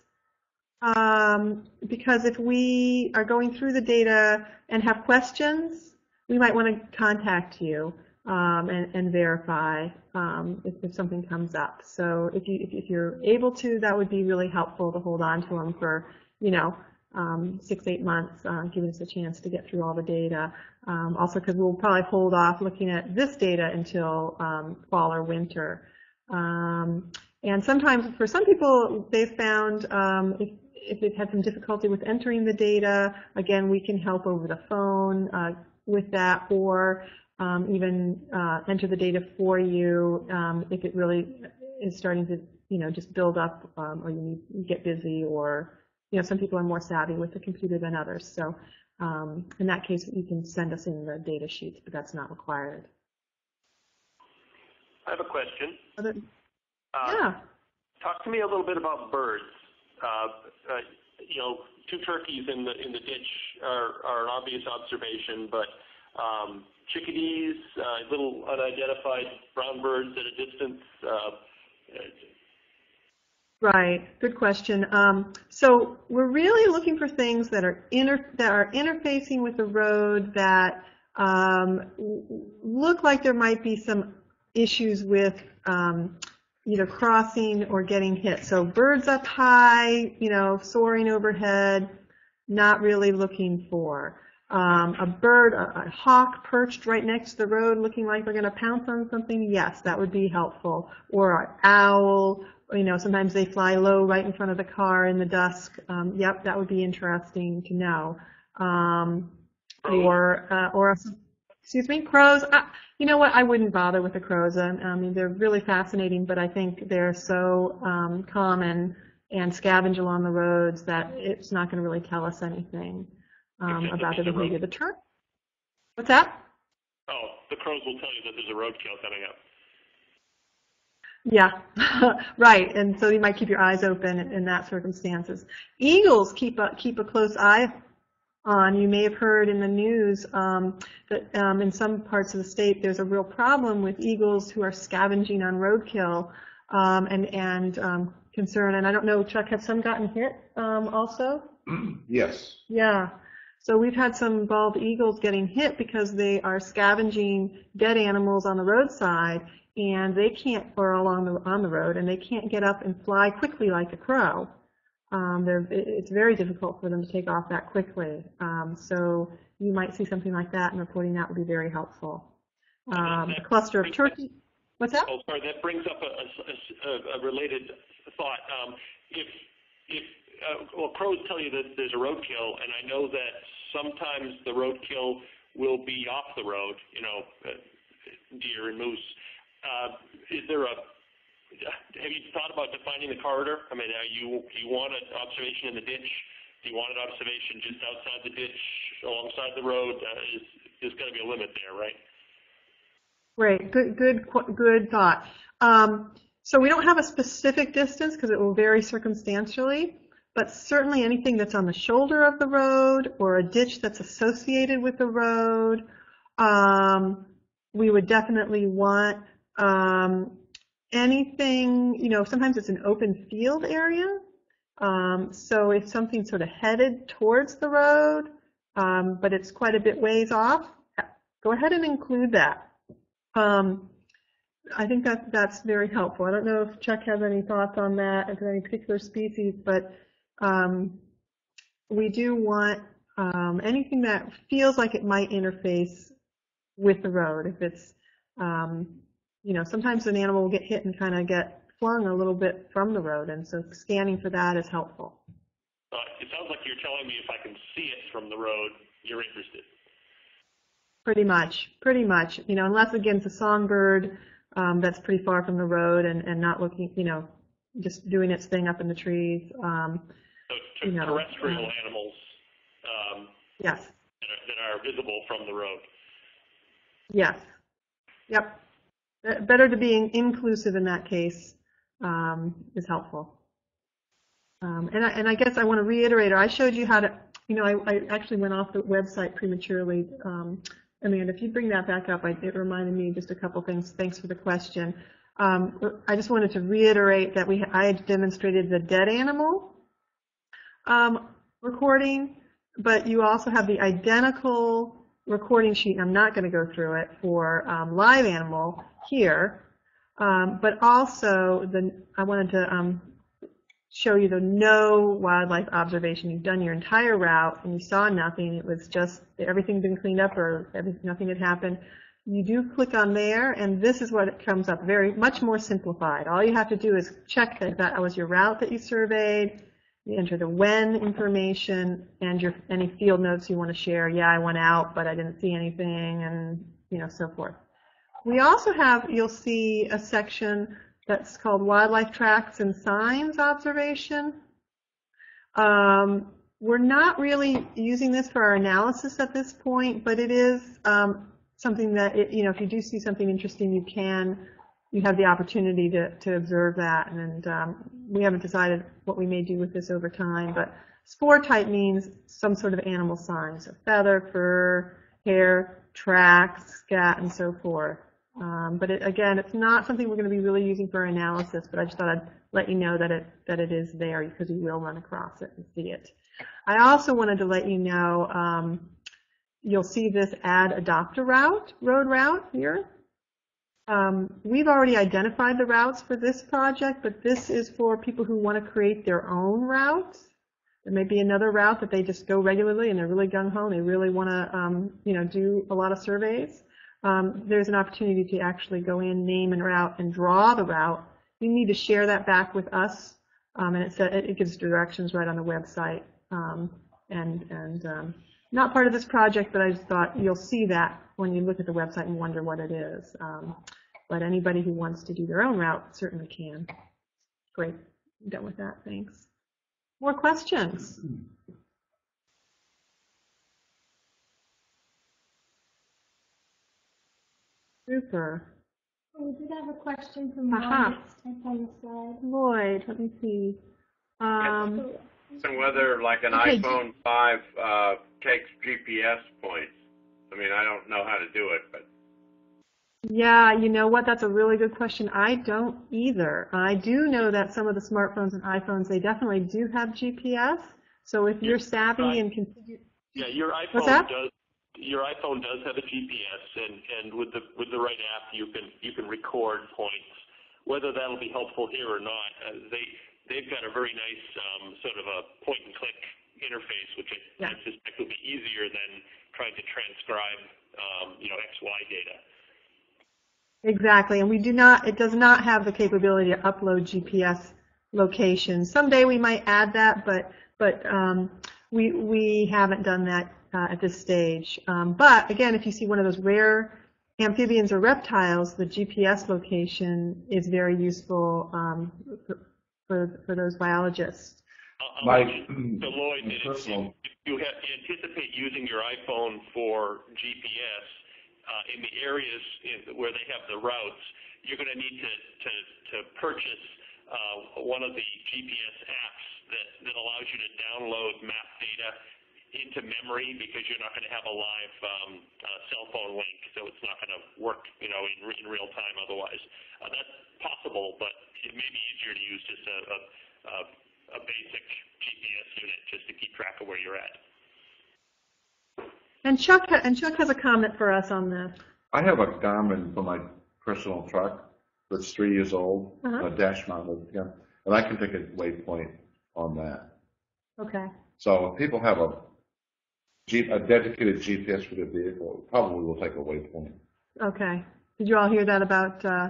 Um, because if we are going through the data and have questions, we might want to contact you um, and, and, verify um, if, if, something comes up. So if you if, you're able to, that would be really helpful to hold on to them for you know um, six eight months, uh, giving us a chance to get through all the data. Um, also, because we'll probably hold off looking at this data until um, fall or winter. Um, and sometimes, for some people, they've found if if they've had some difficulty with entering the data, again, we can help over the phone uh, with that or um, even uh, enter the data for you um, if it really is starting to, you know, just build up um, or you, need, you get busy or, you know, some people are more savvy with the computer than others. So um, in that case, you can send us in the data sheets, but that's not required. I have a question. Uh, yeah. Talk to me a little bit about birds. Uh, uh, you know, two turkeys in the in the ditch are, are an obvious observation, but um, chickadees, uh, little unidentified brown birds at a distance. Uh, Right. Good question. Um, so we're really looking for things that are inter that are interfacing with the road that um, look like there might be some issues with um, either crossing or getting hit. So birds up high, you know, soaring overhead, not really looking for. Um, a bird, a, a, hawk perched right next to the road looking like they're going to pounce on something, yes, that would be helpful. Or an owl, you know, sometimes they fly low right in front of the car in the dusk. Um, yep, that would be interesting to know. Um, or, uh, or, excuse me, crows. Uh, you know what? I wouldn't bother with the crows. I mean, they're really fascinating, but I think they're so um, common and scavenge along the roads that it's not going to really tell us anything um, about the behavior of the turtle. What's that? Oh, the crows will tell you that there's a roadkill coming up. Yeah, right. And so you might keep your eyes open in, in that circumstances. Eagles keep a keep a close eye on. You may have heard in the news um, that um, in some parts of the state there's a real problem with eagles who are scavenging on roadkill um, and and um, concern. And I don't know, Chuck, have some gotten hit um, also? Yes. Yeah. So we've had some bald eagles getting hit because they are scavenging dead animals on the roadside and they can't, or along the, on the road, and they can't get up and fly quickly like a crow. Um, it's very difficult for them to take off that quickly. Um, so you might see something like that and reporting that would be very helpful. Um, a cluster of turkey, what's that? Oh, sorry, that brings up a, a- a- a related thought. Um, If, if, uh, well, crows tell you that there's a roadkill, and I know that sometimes the roadkill will be off the road, you know, uh, deer and moose. Uh, Is there a, have you thought about defining the corridor? I mean, are you, you want an observation in the ditch? Do you want an observation just outside the ditch, alongside the road? Uh, is- to be a limit there, right? Right. good, good, good thought. Um, so we don't have a specific distance because it will vary circumstantially, but certainly anything that's on the shoulder of the road or a ditch that's associated with the road, um, we would definitely want um, anything, you know, sometimes it's an open field area. Um, so if something's sort of headed towards the road, um, but it's quite a bit ways off, go ahead and include that. Um, I think that that's very helpful. I don't know if Chuck has any thoughts on that, if any particular species, but um, we do want um, anything that feels like it might interface with the road. If it's, um, you know, sometimes an animal will get hit and kind of get flung a little bit from the road, and so scanning for that is helpful. Uh, It sounds like you're telling me if I can see it from the road, you're interested. Pretty much, pretty much. You know, unless again it's a songbird um, that's pretty far from the road and, and not looking, you know, just doing its thing up in the trees. Um, So You know, terrestrial uh, animals um, yes, that are- that are visible from the road. yes, yep. Be- Better to being inclusive in that case um, is helpful. Um, and, I, and I guess I want to reiterate, I showed you how to, you know, I, I actually went off the website prematurely. Um, Amanda, if you bring that back up, I, it reminded me just a couple things. Thanks for the question. Um, I just wanted to reiterate that we, I had demonstrated the dead animal um, recording, but you also have the identical recording sheet, I'm not going to go through it, for um, live animal here, um, but also the, I wanted to um, show you the no wildlife observation. You've done your entire route and you saw nothing. It was just everything been cleaned up or nothing had happened. You do click on there and this is what it comes up, very much more simplified. All you have to do is check that that was your route that you surveyed. You enter the when information and your any field notes you want to share. Yeah, I went out, but I didn't see anything and you know so forth. We also have, you'll see a section that's called Wildlife Tracks and Signs Observation. Um, we're not really using this for our analysis at this point, but it is um, something that, it, you know, if you do see something interesting, you can, you have the opportunity to, to observe that. And um, we haven't decided what we may do with this over time, but spoor type means some sort of animal sign, so feather, fur, hair, tracks, scat, and so forth. Um, but it, again, it's not something we're going to be really using for analysis, but I just thought I'd let you know that it, that it is there because you will run across it and see it. I also wanted to let you know, um, you'll see this add adopt a route, road route here. Um, we've already identified the routes for this project, but this is for people who want to create their own routes. There may be another route that they just go regularly and they're really gung-ho and they really want to, um, you know, do a lot of surveys um, there's an opportunity to actually go in, name and route, and draw the route. You need to share that back with us, um, and it, it gives directions right on the website. Um, and and um, not part of this project, but I just thought you'll see that when you look at the website and wonder what it is. Um, but anybody who wants to do their own route certainly can. Great, I'm done with that. Thanks. More questions? Super. We did have a question from Aha. Lloyd. It's typed on the slide. Lloyd, let me see. Um, And whether like an Okay. iPhone 5 uh, takes GPS points. I mean, I don't know how to do it, but Yeah, you know what? That's a really good question. I don't either. I do know that some of the smartphones and iPhones, they definitely do have GPS. So if you're savvy and configure, Yeah, your What's that? iPhone does, your iPhone does have a GPS, and, and with the, with the right app, you can, you can record points. Whether that'll be helpful here or not, uh, they, they've got a very nice, um, sort of a point-and-click interface, which I I suspect will be easier than trying to transcribe, um, you know, XY data. Exactly, and we do not, it does not have the capability to upload GPS locations. Someday we might add that, but, but um, we, we haven't done that uh, at this stage. Um, but again, if you see one of those rare amphibians or reptiles, the GPS location is very useful um, for, for, for those biologists. I'll- I'll Mike, to Lloyd if- personal- if you ha- anticipate using your iPhone for GPS uh, in the areas in- where they have the routes, you're going to need to, to, to purchase uh, one of the GPS apps that, that allows you to download map data into memory because you're not going to have a live um, uh, cell phone link, so it's not going to work, you know, in, re- in real time otherwise. Uh, that's possible, but it may be easier to use just a, a, a, a basic GPS unit just to keep track of where you're at. And Chuck, and Chuck has a comment for us on this. I have a Garmin for my personal truck that's three years old, Uh-huh. a dash mounted, yeah, and I can take a waypoint on that. Okay. So if people have a G, a dedicated GPS for their vehicle, it probably will take a waypoint. Okay. Did you all hear that about, uh,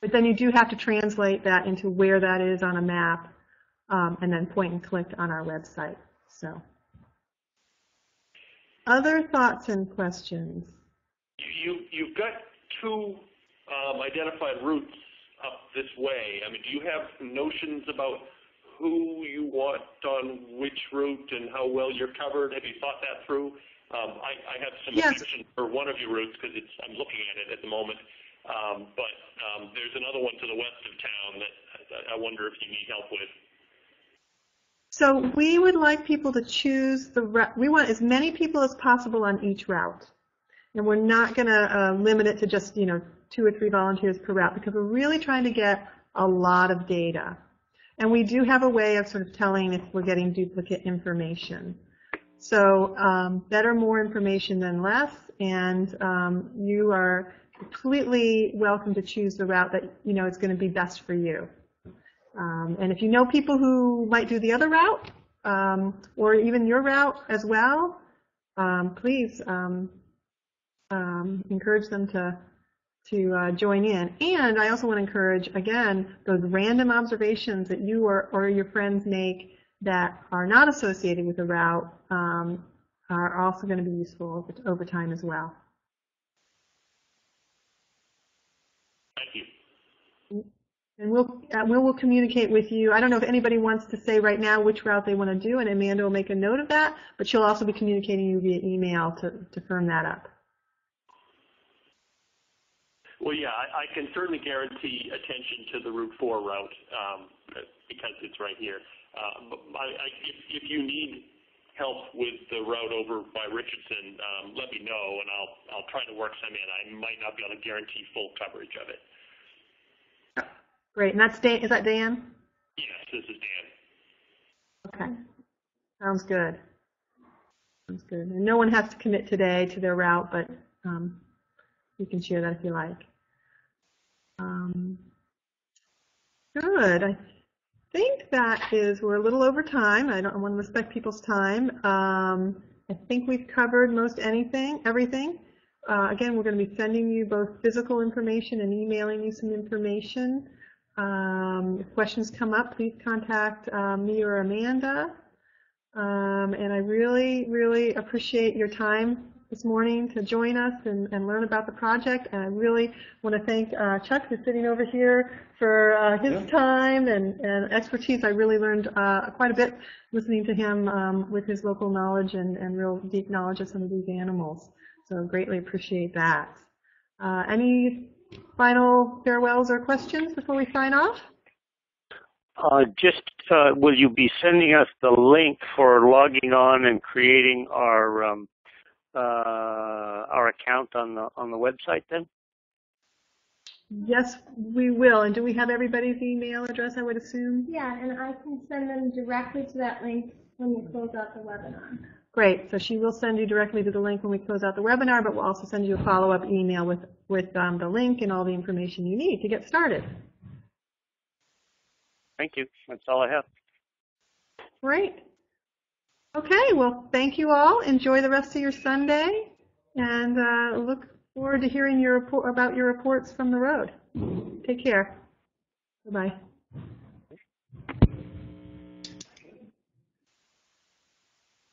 but then you do have to translate that into where that is on a map, um, and then point and click on our website, so. Other thoughts and questions? You, you, you've got two um, identified routes up this way. I mean, do you have notions about who you want on which route and how well you're covered? Have you thought that through? Um, I, I have some Yes. for one of your routes because I'm looking at it at the moment. Um, but um, there's another one to the west of town that I, wonder if you need help with. So we would like people to choose the, rou- we want as many people as possible on each route. And we're not going to uh, limit it to just, you know, two or three volunteers per route because we're really trying to get a lot of data. And we do have a way of sort of telling if we're getting duplicate information. So um, better more information than less, and um, you are completely welcome to choose the route that you know is going to be best for you. Um, and if you know people who might do the other route, um, or even your route as well, um, please um, um, encourage them to to uh, join in. And I also want to encourage, again, those random observations that you or, or your friends make that are not associated with the route um, are also going to be useful over, over time as well. Thank you. And we'll, uh, we will communicate with you. I don't know if anybody wants to say right now which route they want to do, and Amanda will make a note of that, but she'll also be communicating you via email to, to firm that up. Well, yeah, I, I can certainly guarantee attention to the Route 4 route um, because it's right here. Uh, I, I, if, if you need help with the route over by Richardson, um, let me know and I'll I'll try to work some in. I might not be able to guarantee full coverage of it. Great. And that's Dan, is that Dan? Yes, this is Dan. Okay. Sounds good. Sounds good. And no one has to commit today to their route, but um, you can share that if you like. Um, good. I think that is, we're a little over time. I don't I want to respect people's time. Um, I think we've covered most anything, everything. Uh, again, we're going to be sending you both physical information and emailing you some information. Um, if questions come up, please contact uh, me or Amanda. Um, and I really, really appreciate your time this morning to join us and, and learn about the project. And I really want to thank uh, Chuck, who's sitting over here, for uh, his Yeah. time and, and expertise. I really learned uh, quite a bit listening to him um, with his local knowledge and, and real deep knowledge of some of these animals. So greatly appreciate that. Uh, any final farewells or questions before we sign off? Uh, just, uh, will you be sending us the link for logging on and creating our, um, uh, our account on the, on the website then? Yes, we will. And do we have everybody's email address, I would assume? Yeah, and I can send them directly to that link when we close out the webinar. Great, so she will send you directly to the link when we close out the webinar, but we'll also send you a follow-up email with, with um, the link and all the information you need to get started. Thank you. That's all I have. Great. Okay, well, thank you all. Enjoy the rest of your Sunday, and uh, look forward to hearing your report, about your reports from the road. Take care. Bye-bye.